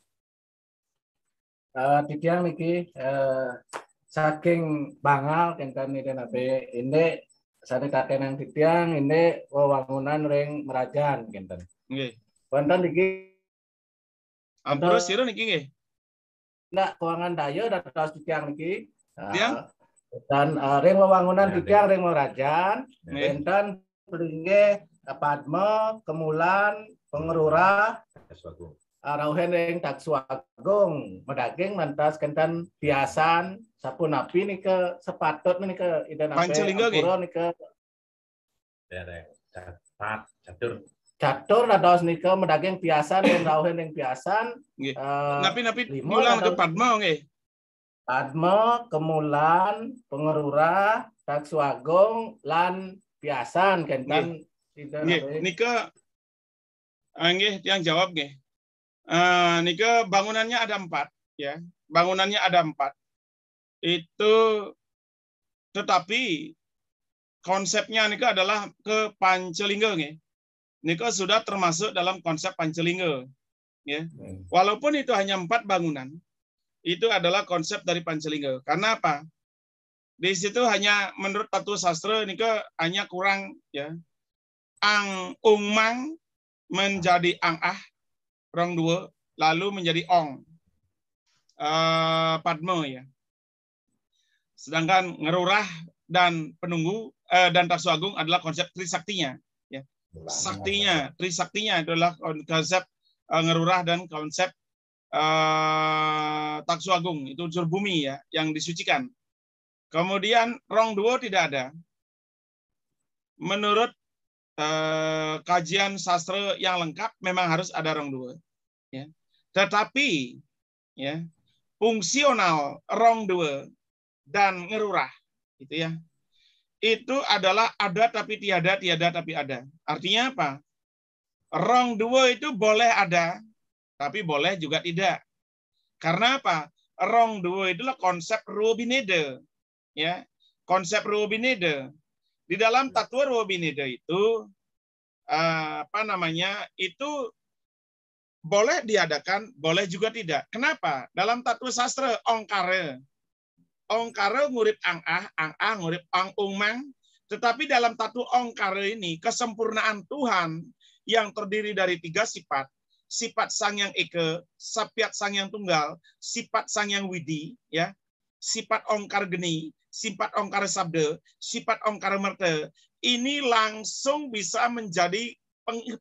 D: Uh, titiang niki uh, saking bangal kenten ini nabe ini sari kakenan titiang ini wewangunan ring merajan kenten.
A: Nggih.
D: Wonten iki
A: Ampura sira niki nggih.
D: Nak keuangan daya dan kaos tiang niki.
A: Tiang?
D: Dan uh, ring wewangunan tiang ring merajan,
A: Nggih.
D: enten peringge Padma, Kemulan, Pengerura, Arauhen ring Taksuagung, Medaging mantas kentan biasan sapu napi nih ke sepatut nih ke ampura nih ke
E: Cepat, catur.
D: Catur nih ke medaging biasan dan rauhen yang
A: Nggih.
D: eh,
A: Napi-napi
D: lima
A: mulang ke
D: atau-
A: Padma nggih.
D: Padma, Kemulan, Pengerura, Taksuagung, lan biasan kentan
A: Nggih,
D: nape
A: nika ah, nggih yang jawab nggih. Eh nika bangunannya ada empat ya. Bangunannya ada empat. Itu tetapi konsepnya nika adalah ke Pancelingga nggih. Nika sudah termasuk dalam konsep Pancelingga. Ya. Walaupun itu hanya empat bangunan, itu adalah konsep dari Pancelingga. Karena apa? Di situ hanya menurut tatu sastra nika hanya kurang ya ang ungmang menjadi ang ah orang dua lalu menjadi ong Eh, padma ya sedangkan ngerurah dan penunggu eh, dan taksu agung adalah konsep trisaktinya saktinya trisaktinya adalah konsep eh, ngerurah dan konsep eh, taksu agung itu unsur bumi ya yang disucikan kemudian rong duo tidak ada menurut eh, kajian sastra yang lengkap memang harus ada rong dua. Ya. Tetapi ya fungsional rong dua dan ngerurah itu ya itu adalah ada tapi tiada tiada tapi ada artinya apa rong dua itu boleh ada tapi boleh juga tidak karena apa rong dua itulah konsep ruobinede ya konsep ruobinede di dalam tatua ruobinede itu eh, apa namanya itu boleh diadakan, boleh juga tidak. Kenapa? Dalam tatua sastra ongkare. Ongkare ngurip ang ah, ang ah ngurip ang umang. Tetapi dalam tatu ongkare ini kesempurnaan Tuhan yang terdiri dari tiga sifat. Sifat sang yang eke, sapiat sang yang tunggal, sifat sang yang widi, ya, sifat ongkar geni, sifat ongkar sabde, sifat ongkar merte. Ini langsung bisa menjadi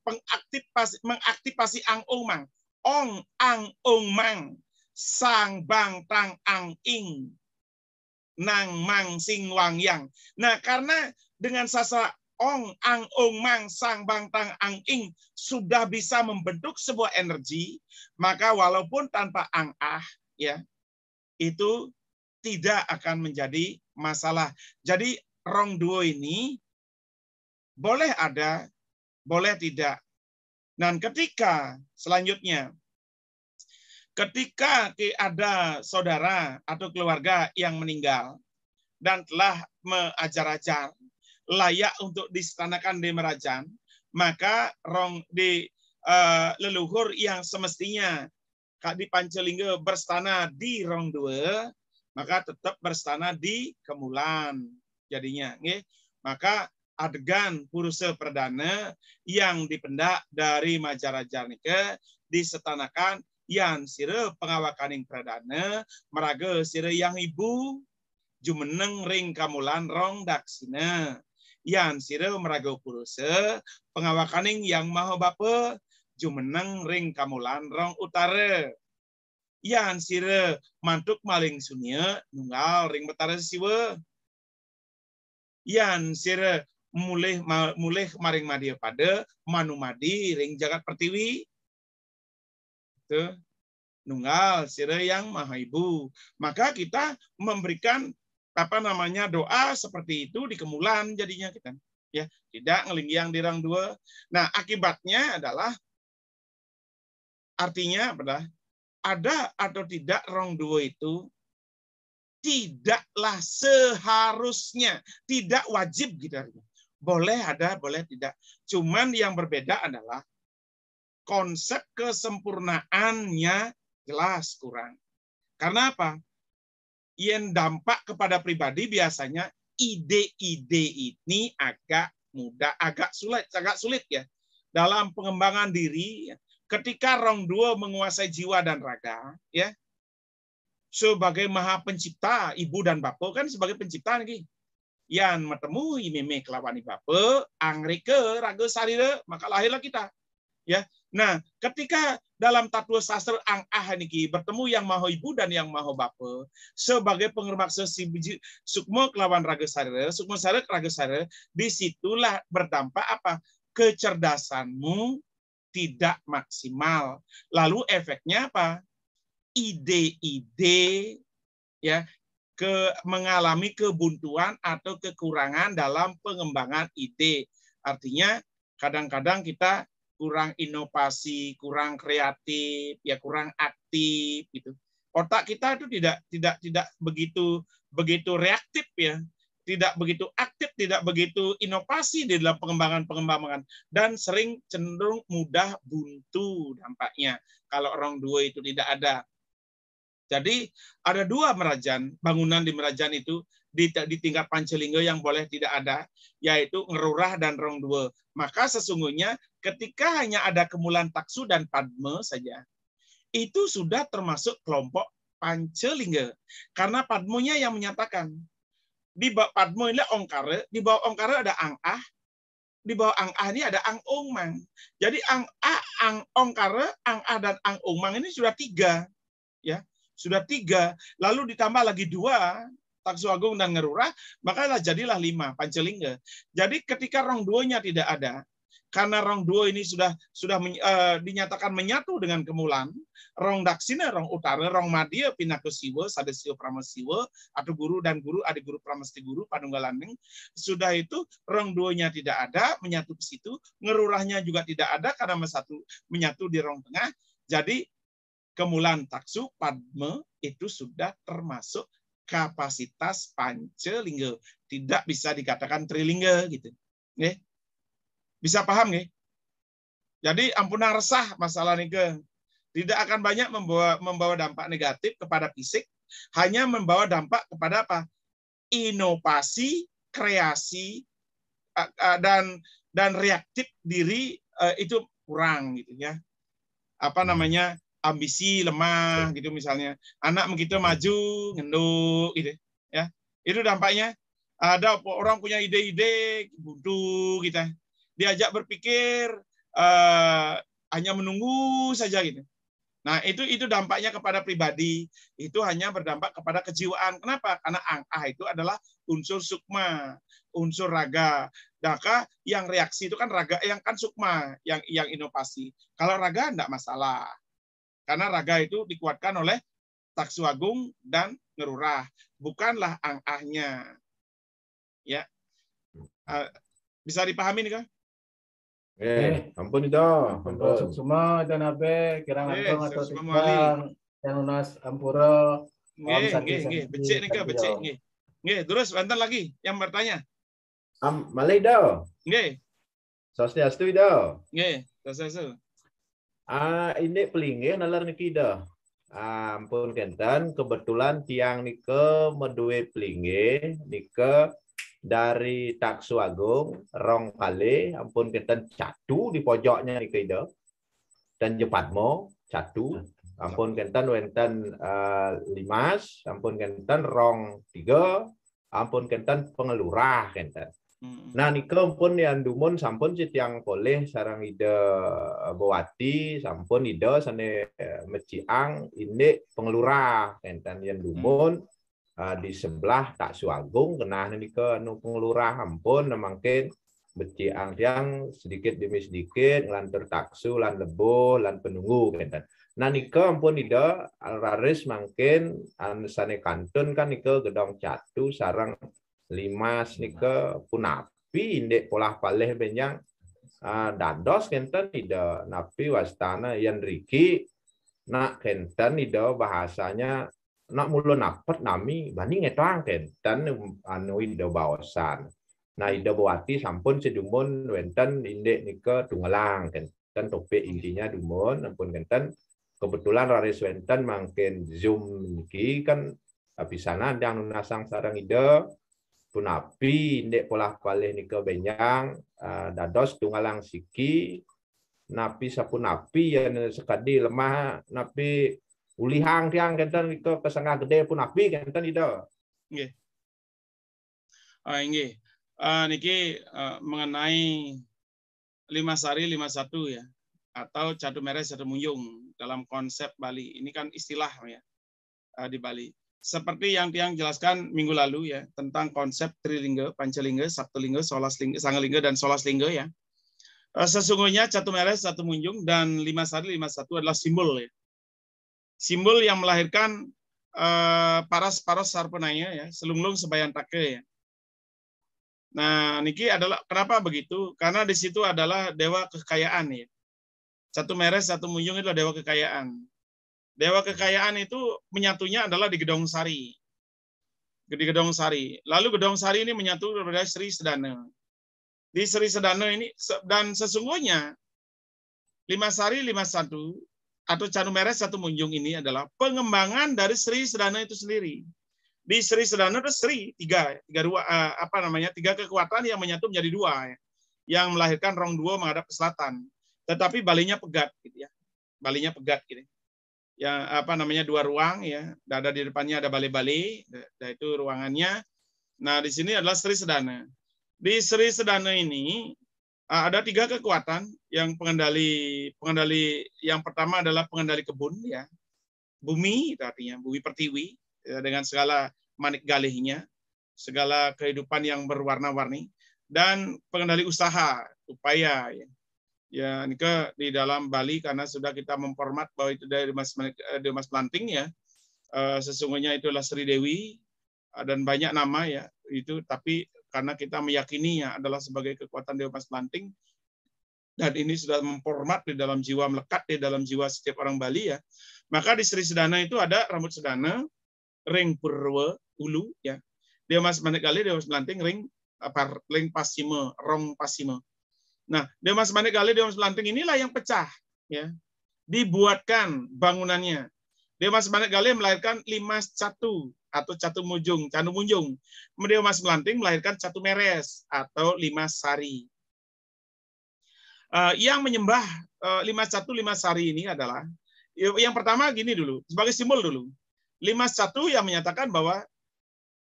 A: pengaktifasi mengaktifasi ang ong mang ong ang ong mang sang bang tang ang ing nang mang sing wang yang nah karena dengan sasa ong ang ong mang sang bang tang ang ing sudah bisa membentuk sebuah energi maka walaupun tanpa ang ah ya itu tidak akan menjadi masalah jadi rong duo ini boleh ada boleh tidak. Dan ketika selanjutnya, ketika ada saudara atau keluarga yang meninggal dan telah mengajar-ajar layak untuk disetanakan di merajan, maka rong di uh, leluhur yang semestinya di Pancelingga berstana di rong dua, maka tetap berstana di Kemulan jadinya. Maka adegan Purusa Perdana yang dipendak dari Majaraja Nika disetanakan yang sira pengawakaning perdana meraga sira yang ibu jumeneng ring kamulan rong daksina. Yang sira meraga purusa pengawakaning yang maha bapa jumeneng ring kamulan rong utara. Yang sira mantuk maling sunya nunggal ring betara siwa yang sira mulih mulih maring madia pada manumadi ring jagat pertiwi itu nunggal sira yang maha ibu. Maka kita memberikan apa namanya doa seperti itu di kemulan jadinya kita. Ya tidak ngelinggiang di rang dua. Nah akibatnya adalah artinya adalah ada atau tidak rong dua itu tidaklah seharusnya tidak wajib gitu boleh ada, boleh tidak. Cuman yang berbeda adalah konsep kesempurnaannya jelas kurang. Karena apa? Yang dampak kepada pribadi biasanya ide-ide ini agak mudah, agak sulit, agak sulit ya. Dalam pengembangan diri, ketika rong dua menguasai jiwa dan raga, ya, sebagai maha pencipta, ibu dan bapak kan sebagai pencipta nih yang metemu imeme kelawan bapa angreke raga sarira maka lahirlah kita ya nah ketika dalam tatua sastra ang ah niki bertemu yang maha ibu dan yang maha bapa sebagai pengermaksa si biji sukmo kelawan raga sarira sukmo sarira raga sarira di situlah berdampak apa? Kecerdasanmu tidak maksimal. Lalu efeknya apa? Ide-ide ya ke mengalami kebuntuan atau kekurangan dalam pengembangan ide. Artinya kadang-kadang kita kurang inovasi, kurang kreatif, ya kurang aktif gitu. Otak kita itu tidak tidak tidak begitu begitu reaktif ya, tidak begitu aktif, tidak begitu inovasi di dalam pengembangan-pengembangan dan sering cenderung mudah buntu dampaknya kalau orang dua itu tidak ada. Jadi ada dua merajan, bangunan di merajan itu di, di tingkat Pancelingga yang boleh tidak ada, yaitu ngerurah dan rong dua. Maka sesungguhnya ketika hanya ada kemulan taksu dan padme saja, itu sudah termasuk kelompok Pancelingga. Karena padmonya yang menyatakan, di bawah padmo ini ongkare, di bawah ongkare ada angah, di bawah ang ah ini ada ang ongmang. Jadi ang a, ang ongkare, ang a dan ang ongmang ini sudah tiga. Ya, sudah tiga, lalu ditambah lagi dua, Taksu Agung dan Ngerurah, maka jadilah lima, Pancelingga. Jadi ketika rong duanya tidak ada, karena rong duo ini sudah sudah uh, dinyatakan menyatu dengan kemulan, rong daksina, rong utara, rong madia pindah ke siwa, sadesio pramasiwa, atau guru dan guru, adik guru pramesti guru, panunggalaning. Sudah itu rong duonya tidak ada, menyatu ke situ, ngerurahnya juga tidak ada karena satu menyatu di rong tengah. Jadi kemulan taksu padme itu sudah termasuk kapasitas pancelingga, tidak bisa dikatakan trilingga gitu. Nih. Bisa paham nih? Jadi ampuna resah masalah ini ke tidak akan banyak membawa membawa dampak negatif kepada fisik, hanya membawa dampak kepada apa? Inovasi, kreasi dan dan reaktif diri itu kurang gitu ya. Apa hmm. namanya? Ambisi lemah gitu misalnya. Anak begitu maju, ngenduk gitu ya. Itu dampaknya ada orang punya ide-ide buntu kita diajak berpikir uh, hanya menunggu saja gitu. Nah, itu itu dampaknya kepada pribadi. Itu hanya berdampak kepada kejiwaan. Kenapa? Karena angkah itu adalah unsur sukma, unsur raga. Maka yang reaksi itu kan raga, yang kan sukma, yang yang inovasi. Kalau raga enggak masalah. Karena raga itu dikuatkan oleh taksu agung dan ngerurah, bukanlah angkahnya. Ya. Uh, bisa dipahami nih, kan?
E: Eh, ampun itu.
D: Ampun. Semua dan abe kirang eh, ampun atau tikang yang unas ampura.
A: Nggih, nggih, nggih. Becik nih ke, becik nggih. Nggih, terus bentar lagi yang bertanya.
E: Am, malai dah.
A: Nggih.
E: Swastiastu dah.
A: Nggih, swastiastu.
E: Ah, ini pelinge nalar niki dah. Ampun kenten kebetulan tiang nike medue pelinge nike dari Taksu Agung, Rong Kale, ampun kita catu di pojoknya di kida. Dan Jepatmo, catu. Ampun kenten wenten uh, limas, ampun kenten rong tiga, ampun kenten pengelurah kenten. Nah nika pun yang dumun sampun sit yang boleh sarang ide bawati sampun ide sane uh, meciang ini pengelurah kenten yang dumun hmm uh, di sebelah tak suagung kena ini ke nu pengelurah ampun mungkin beci tiang sedikit demi sedikit ngelantur taksu lan lebo lan penunggu kan nah nika ampun ida raris mungkin sane kantun kan nika gedong catu sarang limas nika punapi indek pola paleh benyang uh, dados kenten ida napi wastana yang riki nak kenten ida bahasanya nak mulu napet nami bani ngetang ken dan anu ida bawasan. Nah ida bawati sampun sedumun wenten inde nika tunggalang ken dan topik intinya dumun ampun kenten. Kebetulan raris wenten mangken zoom niki kan tapi sana yang nunasang sarang ida punapi inde pola palih nika benyang dados tunggalang siki napi sapun napi yang sekadi lemah napi ulihang tiang kenten itu kesengah gede pun api kenten itu.
A: Nggih. Ah nggih. Uh, niki uh, mengenai lima sari lima satu ya atau catu merah catu munjung dalam konsep Bali. Ini kan istilah ya uh, di Bali. Seperti yang tiang jelaskan minggu lalu ya tentang konsep trilingga, pancalingga, sabtulingga, solaslinga, sangalingga dan solaslingga ya. Sesungguhnya catu merah satu munjung dan lima sari lima satu adalah simbol ya. Simbol yang melahirkan uh, paras paras sarpenaya ya selunglung sebayan take ya. Nah niki adalah kenapa begitu? Karena di situ adalah dewa kekayaan ya. Satu meres satu munjung itu adalah dewa kekayaan dewa kekayaan itu menyatunya adalah di Gedong Sari di Gedong Sari lalu Gedong Sari ini menyatu kepada Sri Sedana di Sri Sedana ini dan sesungguhnya lima sari lima satu atau Canu Merah satu munjung ini adalah pengembangan dari Sri Sedana itu sendiri. Di Sri Sedana itu Sri tiga, tiga dua uh, apa namanya tiga kekuatan yang menyatu menjadi dua, ya, yang melahirkan rong dua menghadap ke selatan. Tetapi balinya pegat, gitu ya. Balinya pegat, gitu. Yang apa namanya dua ruang, ya. Ada di depannya ada bali-bali, itu ruangannya. Nah di sini adalah Sri Sedana. Di Sri Sedana ini ada tiga kekuatan yang pengendali pengendali yang pertama adalah pengendali kebun ya bumi itu artinya bumi pertiwi ya, dengan segala manik galihnya segala kehidupan yang berwarna-warni dan pengendali usaha upaya ya. Ya, ini ke di dalam Bali karena sudah kita memformat bahwa itu dari Mas dari Mas Planting ya. Eh, sesungguhnya itulah Sri Dewi eh, dan banyak nama ya itu tapi karena kita meyakini ya adalah sebagai kekuatan Dewa Mas Planting dan ini sudah memformat di dalam jiwa melekat di dalam jiwa setiap orang Bali ya. Maka di Sri Sedana itu ada rambut sedana, ring purwa ulu ya. Dia Mas Manekali, Dewa Mas Planting ring apa ring pasime, rong pasime. Nah, Dewa Mas Manekali, Dewa Mas Planting inilah yang pecah ya. Dibuatkan bangunannya Dewas Banak Gale melahirkan Limas Catu atau Catu Mujung, Canu Munjung. Kemudian Mas Melanting melahirkan Catu Meres atau Limas Sari. Uh, yang menyembah uh, Limas Catu, Limas Sari ini adalah yang pertama gini dulu, sebagai simbol dulu. Limas Catu yang menyatakan bahwa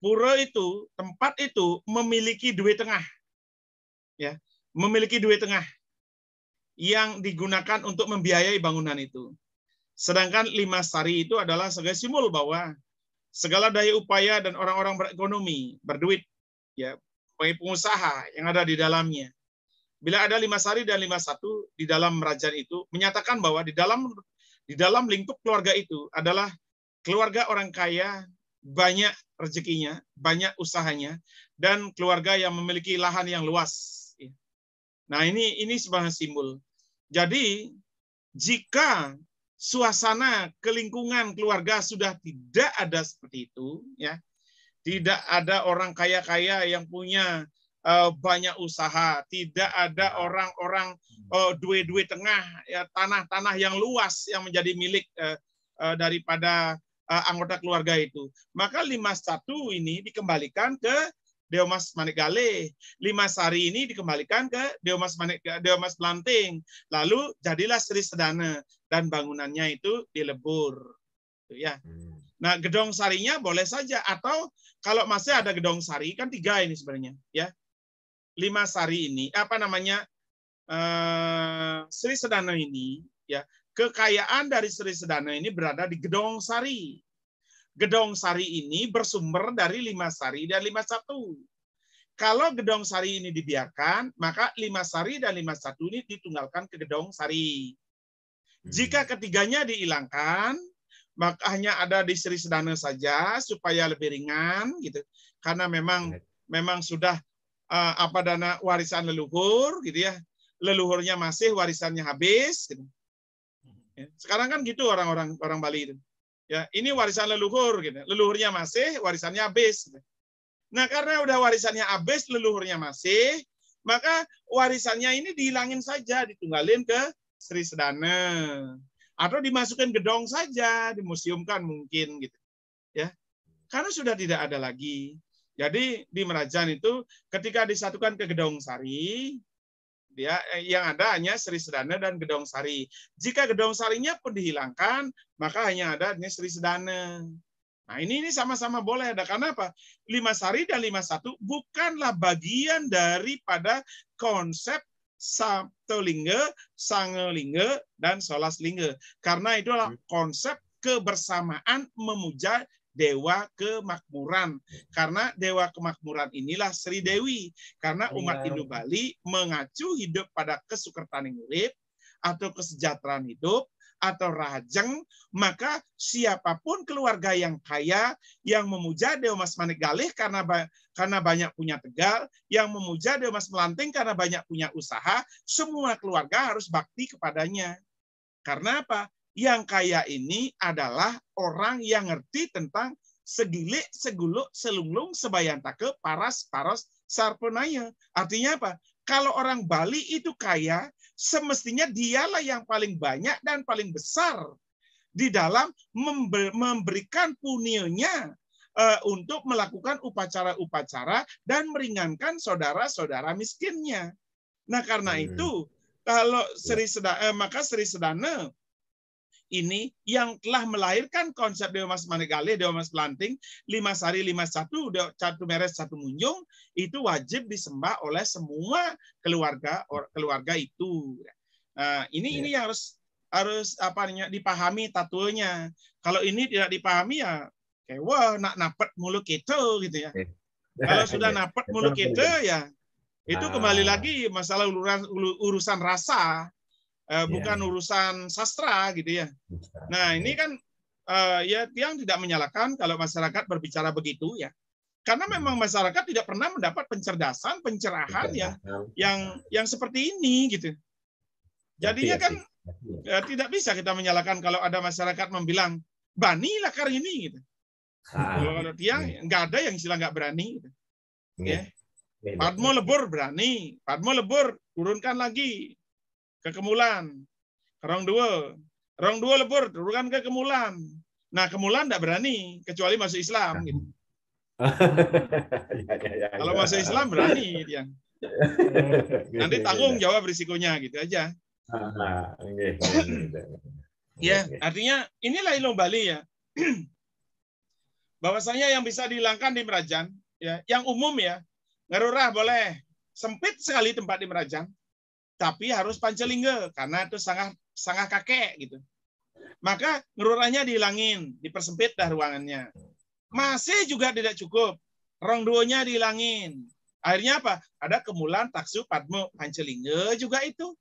A: pura itu, tempat itu memiliki dua tengah. Ya, memiliki dua tengah yang digunakan untuk membiayai bangunan itu. Sedangkan lima sari itu adalah sebagai simbol bahwa segala daya upaya dan orang-orang berekonomi, berduit, ya, pengusaha yang ada di dalamnya. Bila ada lima sari dan lima satu di dalam kerajaan itu menyatakan bahwa di dalam di dalam lingkup keluarga itu adalah keluarga orang kaya, banyak rezekinya, banyak usahanya, dan keluarga yang memiliki lahan yang luas. Nah ini ini sebagai simbol. Jadi jika suasana kelingkungan keluarga sudah tidak ada seperti itu ya tidak ada orang kaya-kaya yang punya uh, banyak usaha tidak ada orang-orang uh, duit-duit tengah ya tanah-tanah yang luas yang menjadi milik uh, uh, daripada uh, anggota keluarga itu maka lima satu ini dikembalikan ke Deomas Manegale. Lima sari ini dikembalikan ke Deomas Manik Deomas Planting. Lalu jadilah Sri Sedana dan bangunannya itu dilebur. Ya. Hmm. Nah, gedong sarinya boleh saja atau kalau masih ada gedong sari kan tiga ini sebenarnya, ya. Lima sari ini apa namanya? Uh, Sri Sedana ini ya, kekayaan dari Sri Sedana ini berada di Gedong Sari. Gedong Sari ini bersumber dari lima sari dan lima satu. Kalau Gedong Sari ini dibiarkan, maka lima sari dan lima satu ini ditunggalkan ke Gedong Sari. Hmm. Jika ketiganya dihilangkan, maka hanya ada di Sri Sedana saja supaya lebih ringan gitu. Karena memang memang sudah uh, apa dana warisan leluhur gitu ya. Leluhurnya masih warisannya habis gitu. Ya, sekarang kan gitu orang-orang orang Bali itu. Ya, ini warisan leluhur gitu. Leluhurnya masih, warisannya habis. Gitu. Nah, karena udah warisannya habis, leluhurnya masih, maka warisannya ini dihilangin saja, ditunggalin ke Sri Sedana. Atau dimasukkan gedong saja, dimuseumkan mungkin gitu. Ya. Karena sudah tidak ada lagi. Jadi di Merajan itu ketika disatukan ke Gedong Sari, ya yang ada hanya Sri Sedana dan Gedong Sari. Jika Gedong Sarinya pun dihilangkan, maka hanya ada hanya Sri Sedana. Nah, ini ini sama-sama boleh ada karena apa? Lima Sari dan lima satu bukanlah bagian daripada konsep Sabtolingga, Sangelingga, dan Solaslinga. Karena itu adalah hmm. konsep kebersamaan memuja dewa kemakmuran. Karena dewa kemakmuran inilah Sri Dewi. Karena umat Hindu Bali mengacu hidup pada kesukertaning urip atau kesejahteraan hidup atau rajeng, maka siapa pun keluarga yang kaya yang memuja Dewa Mas Manik Galih karena karena banyak punya tegal, yang memuja Dewa Mas Melanting karena banyak punya usaha, semua keluarga harus bakti kepadanya. Karena apa? Yang kaya ini adalah orang yang ngerti tentang segilik, seguluk, selunglung, sebayantake, paras, paros, sarpenaya. Artinya apa? Kalau orang Bali itu kaya, semestinya dialah yang paling banyak dan paling besar di dalam memberikan punionya eh, untuk melakukan upacara-upacara dan meringankan saudara-saudara miskinnya. Nah, karena hmm. itu kalau Sri Sedana, eh, maka Sri Sedana ini yang telah melahirkan konsep Dewa Mas Manegale, Dewa Mas Planting, lima sari, lima satu, satu meres, satu munjung, itu wajib disembah oleh semua keluarga keluarga itu. Nah, ini ya. ini yang harus harus apa namanya dipahami tatunya. Kalau ini tidak dipahami ya kayak wah nak napet mulu kita gitu ya. Kalau sudah napet mulu kita ya Itu
E: Ah.
A: kembali lagi masalah urusan urusan rasa, eh,
E: Iya.
A: bukan urusan sastra gitu ya. Nah, ini kan eh, ya yang tidak menyalahkan kalau masyarakat berbicara begitu ya. Karena memang masyarakat tidak pernah mendapat pencerdasan, pencerahan yang yang yang seperti ini gitu. Jadinya kan eh, tidak bisa kita menyalahkan kalau ada masyarakat membilang bani lah kar ini gitu.
E: Ah,
A: Kalau tiang nggak ada yang istilah nggak berani. Gitu.
E: Nggih,
A: Padmo lebur berani, Padmo lebur turunkan lagi ke kemulan. Rong dua, rong dua lebur turunkan ke kemulan. Nah kemulan tidak berani kecuali masuk Islam. Gitu.
E: Ya, ya, ya,
A: Kalau masuk Islam berani dia.
E: Nggih,
A: Nanti tanggung jawab risikonya gitu aja.
E: Ah.
A: Ya, artinya inilah ilmu Bali ya. Bahwasanya yang bisa dihilangkan di Merajan, ya, yang umum ya, ngerurah boleh sempit sekali tempat di Merajan, tapi harus pancelingga karena itu sangat sangat kakek gitu. Maka ngerurahnya dihilangin, dipersempit dah ruangannya. Masih juga tidak cukup. Rong duonya dihilangin. Akhirnya apa? Ada kemulan taksu padmo pancelingga juga itu.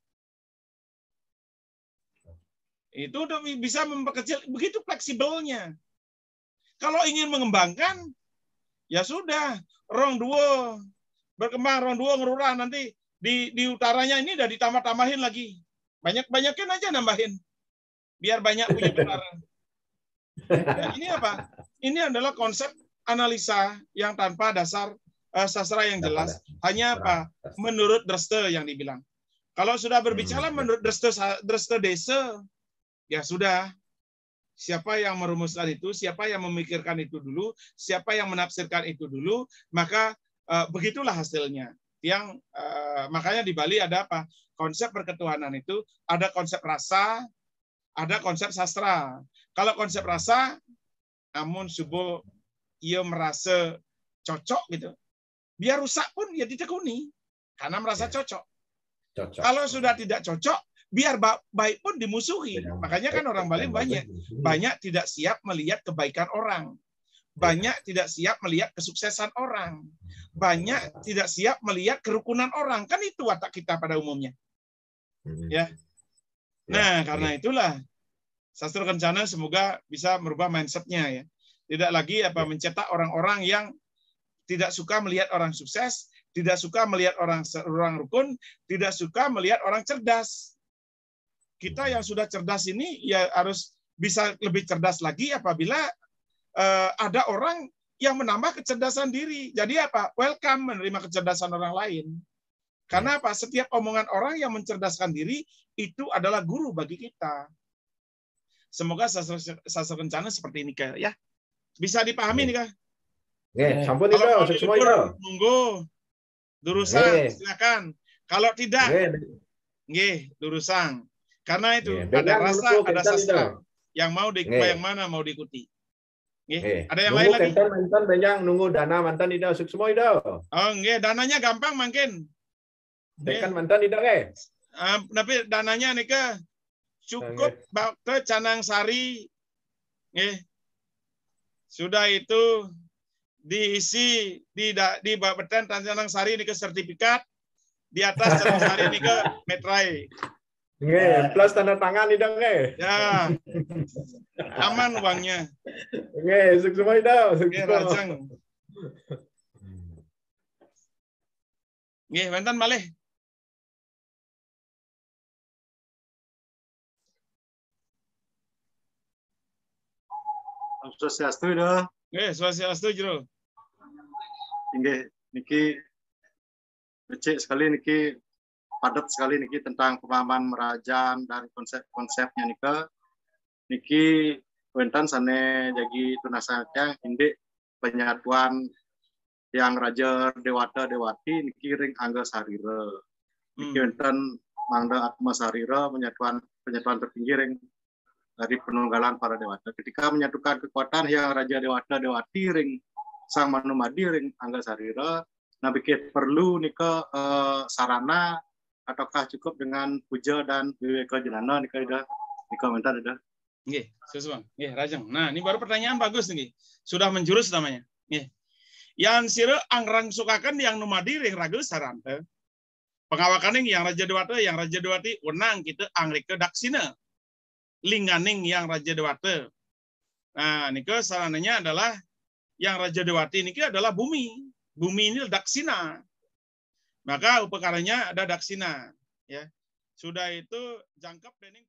A: Itu udah bisa memperkecil begitu fleksibelnya. Kalau ingin mengembangkan, ya sudah, rong duo berkembang rong duo ngerurah nanti di di utaranya ini udah ditambah-tambahin lagi. Banyak-banyakin aja nambahin. Biar banyak punya utara. Ya, ini apa? Ini adalah konsep analisa yang tanpa dasar eh, sastra yang jelas. Hanya apa? Menurut Dreste yang dibilang. Kalau sudah berbicara
E: Hmm.
A: menurut Dreste, Dreste Desa, ya sudah. Siapa yang merumuskan itu, siapa yang memikirkan itu dulu, siapa yang menafsirkan itu dulu, maka eh, begitulah hasilnya. Yang eh, makanya di Bali ada apa? Konsep perketuhanan itu ada konsep rasa, ada konsep sastra. Kalau konsep rasa, namun subuh ia merasa cocok gitu. Biar rusak pun ya ditekuni karena merasa
E: Ya.
A: cocok.
E: Cocok.
A: Kalau sudah tidak cocok, biar ba- baik pun dimusuhi.
E: Ya.
A: Makanya kan orang Bali banyak banyak tidak siap melihat kebaikan orang. Banyak tidak siap melihat kesuksesan orang. Banyak tidak siap melihat kerukunan orang. Kan itu watak kita pada umumnya.
E: Hmm.
A: Ya.
E: Ya,
A: Nah,
E: iya.
A: karena itulah sastra kencana semoga bisa merubah mindsetnya ya. Tidak lagi apa
E: Ya.
A: mencetak orang-orang yang tidak suka melihat orang sukses, tidak suka melihat orang orang rukun, tidak suka melihat orang cerdas. Kita yang sudah cerdas ini ya harus bisa lebih cerdas lagi apabila eh, ada orang yang menambah kecerdasan diri. Jadi apa? Welcome menerima kecerdasan orang lain. Karena apa? Setiap omongan orang yang mencerdaskan diri itu adalah guru bagi kita. Semoga sastra, sastra kencana seperti ini Kak, ya. Bisa dipahami nih Kak.
E: Nggih, sampun itu,
A: mau
E: semua
A: monggo. Durusan, silakan. Kalau tidak,
E: Nggih,
A: nggih, durusang. Karena itu ada rasa, ada sastra.
E: itu.
A: Yang mau di yang mana mau diikuti. Nggih.
E: Nggih.
A: Ada yang
E: Nunggu
A: lain lagi?
E: kencan mantan benjang nunggu dana mantan tidak suk semua itu.
A: Oh, nggih, dananya gampang. Nggih.
E: Tekan mantan tidak nggih.
A: Ah, tapi dananya nih ke cukup bak- ke Canang Sari. Nggih. Sudah itu diisi di da- di Bapeten Canang Sari ini ke sertifikat di atas Canang Sari ini ke metrai.
E: Nggih, plus tanda tangan tidak nggih.
A: Ya. Aman uangnya.
E: Nggih, suk semua itu. suk
A: Nggih,
E: semua.
A: Rajang. Nggih, wonten malih.
F: Swastiastu dah.
A: Nggih, swastiastu jero.
F: Inggih niki becik sekali niki padat sekali niki tentang pemahaman merajan dari konsep-konsepnya nika. Niki wentan sane jadi tunasanya indik penyatuan yang raja dewata dewati niki ring angga sarira. Niki
A: Hmm.
F: wenten mangda atma sarira penyatuan penyatuan tertinggi ring dari penunggalan para dewata. Ketika menyatukan kekuatan yang raja dewata dewati ring sang manumadi ring angga sarira nah perlu nika eh, sarana ataukah cukup dengan puja dan Wiweko Jelano di di komentar ada.
A: Nggih, sesuai. Nggih, rajang. Nah, ini baru pertanyaan bagus nih. Sudah menjurus namanya. Nggih. Yang sira angrang sukakan yang numadi ring ragel sarante. Eh. Pengawakan yang Raja Dewata, yang Raja Dewati wenang kita angrike daksina. Linganing yang Raja Dewata. Nah, nike sarananya adalah yang Raja Dewati ini adalah bumi. Bumi ini daksina. Maka upekaranya ada daksina. Ya. Sudah itu jangkep dening.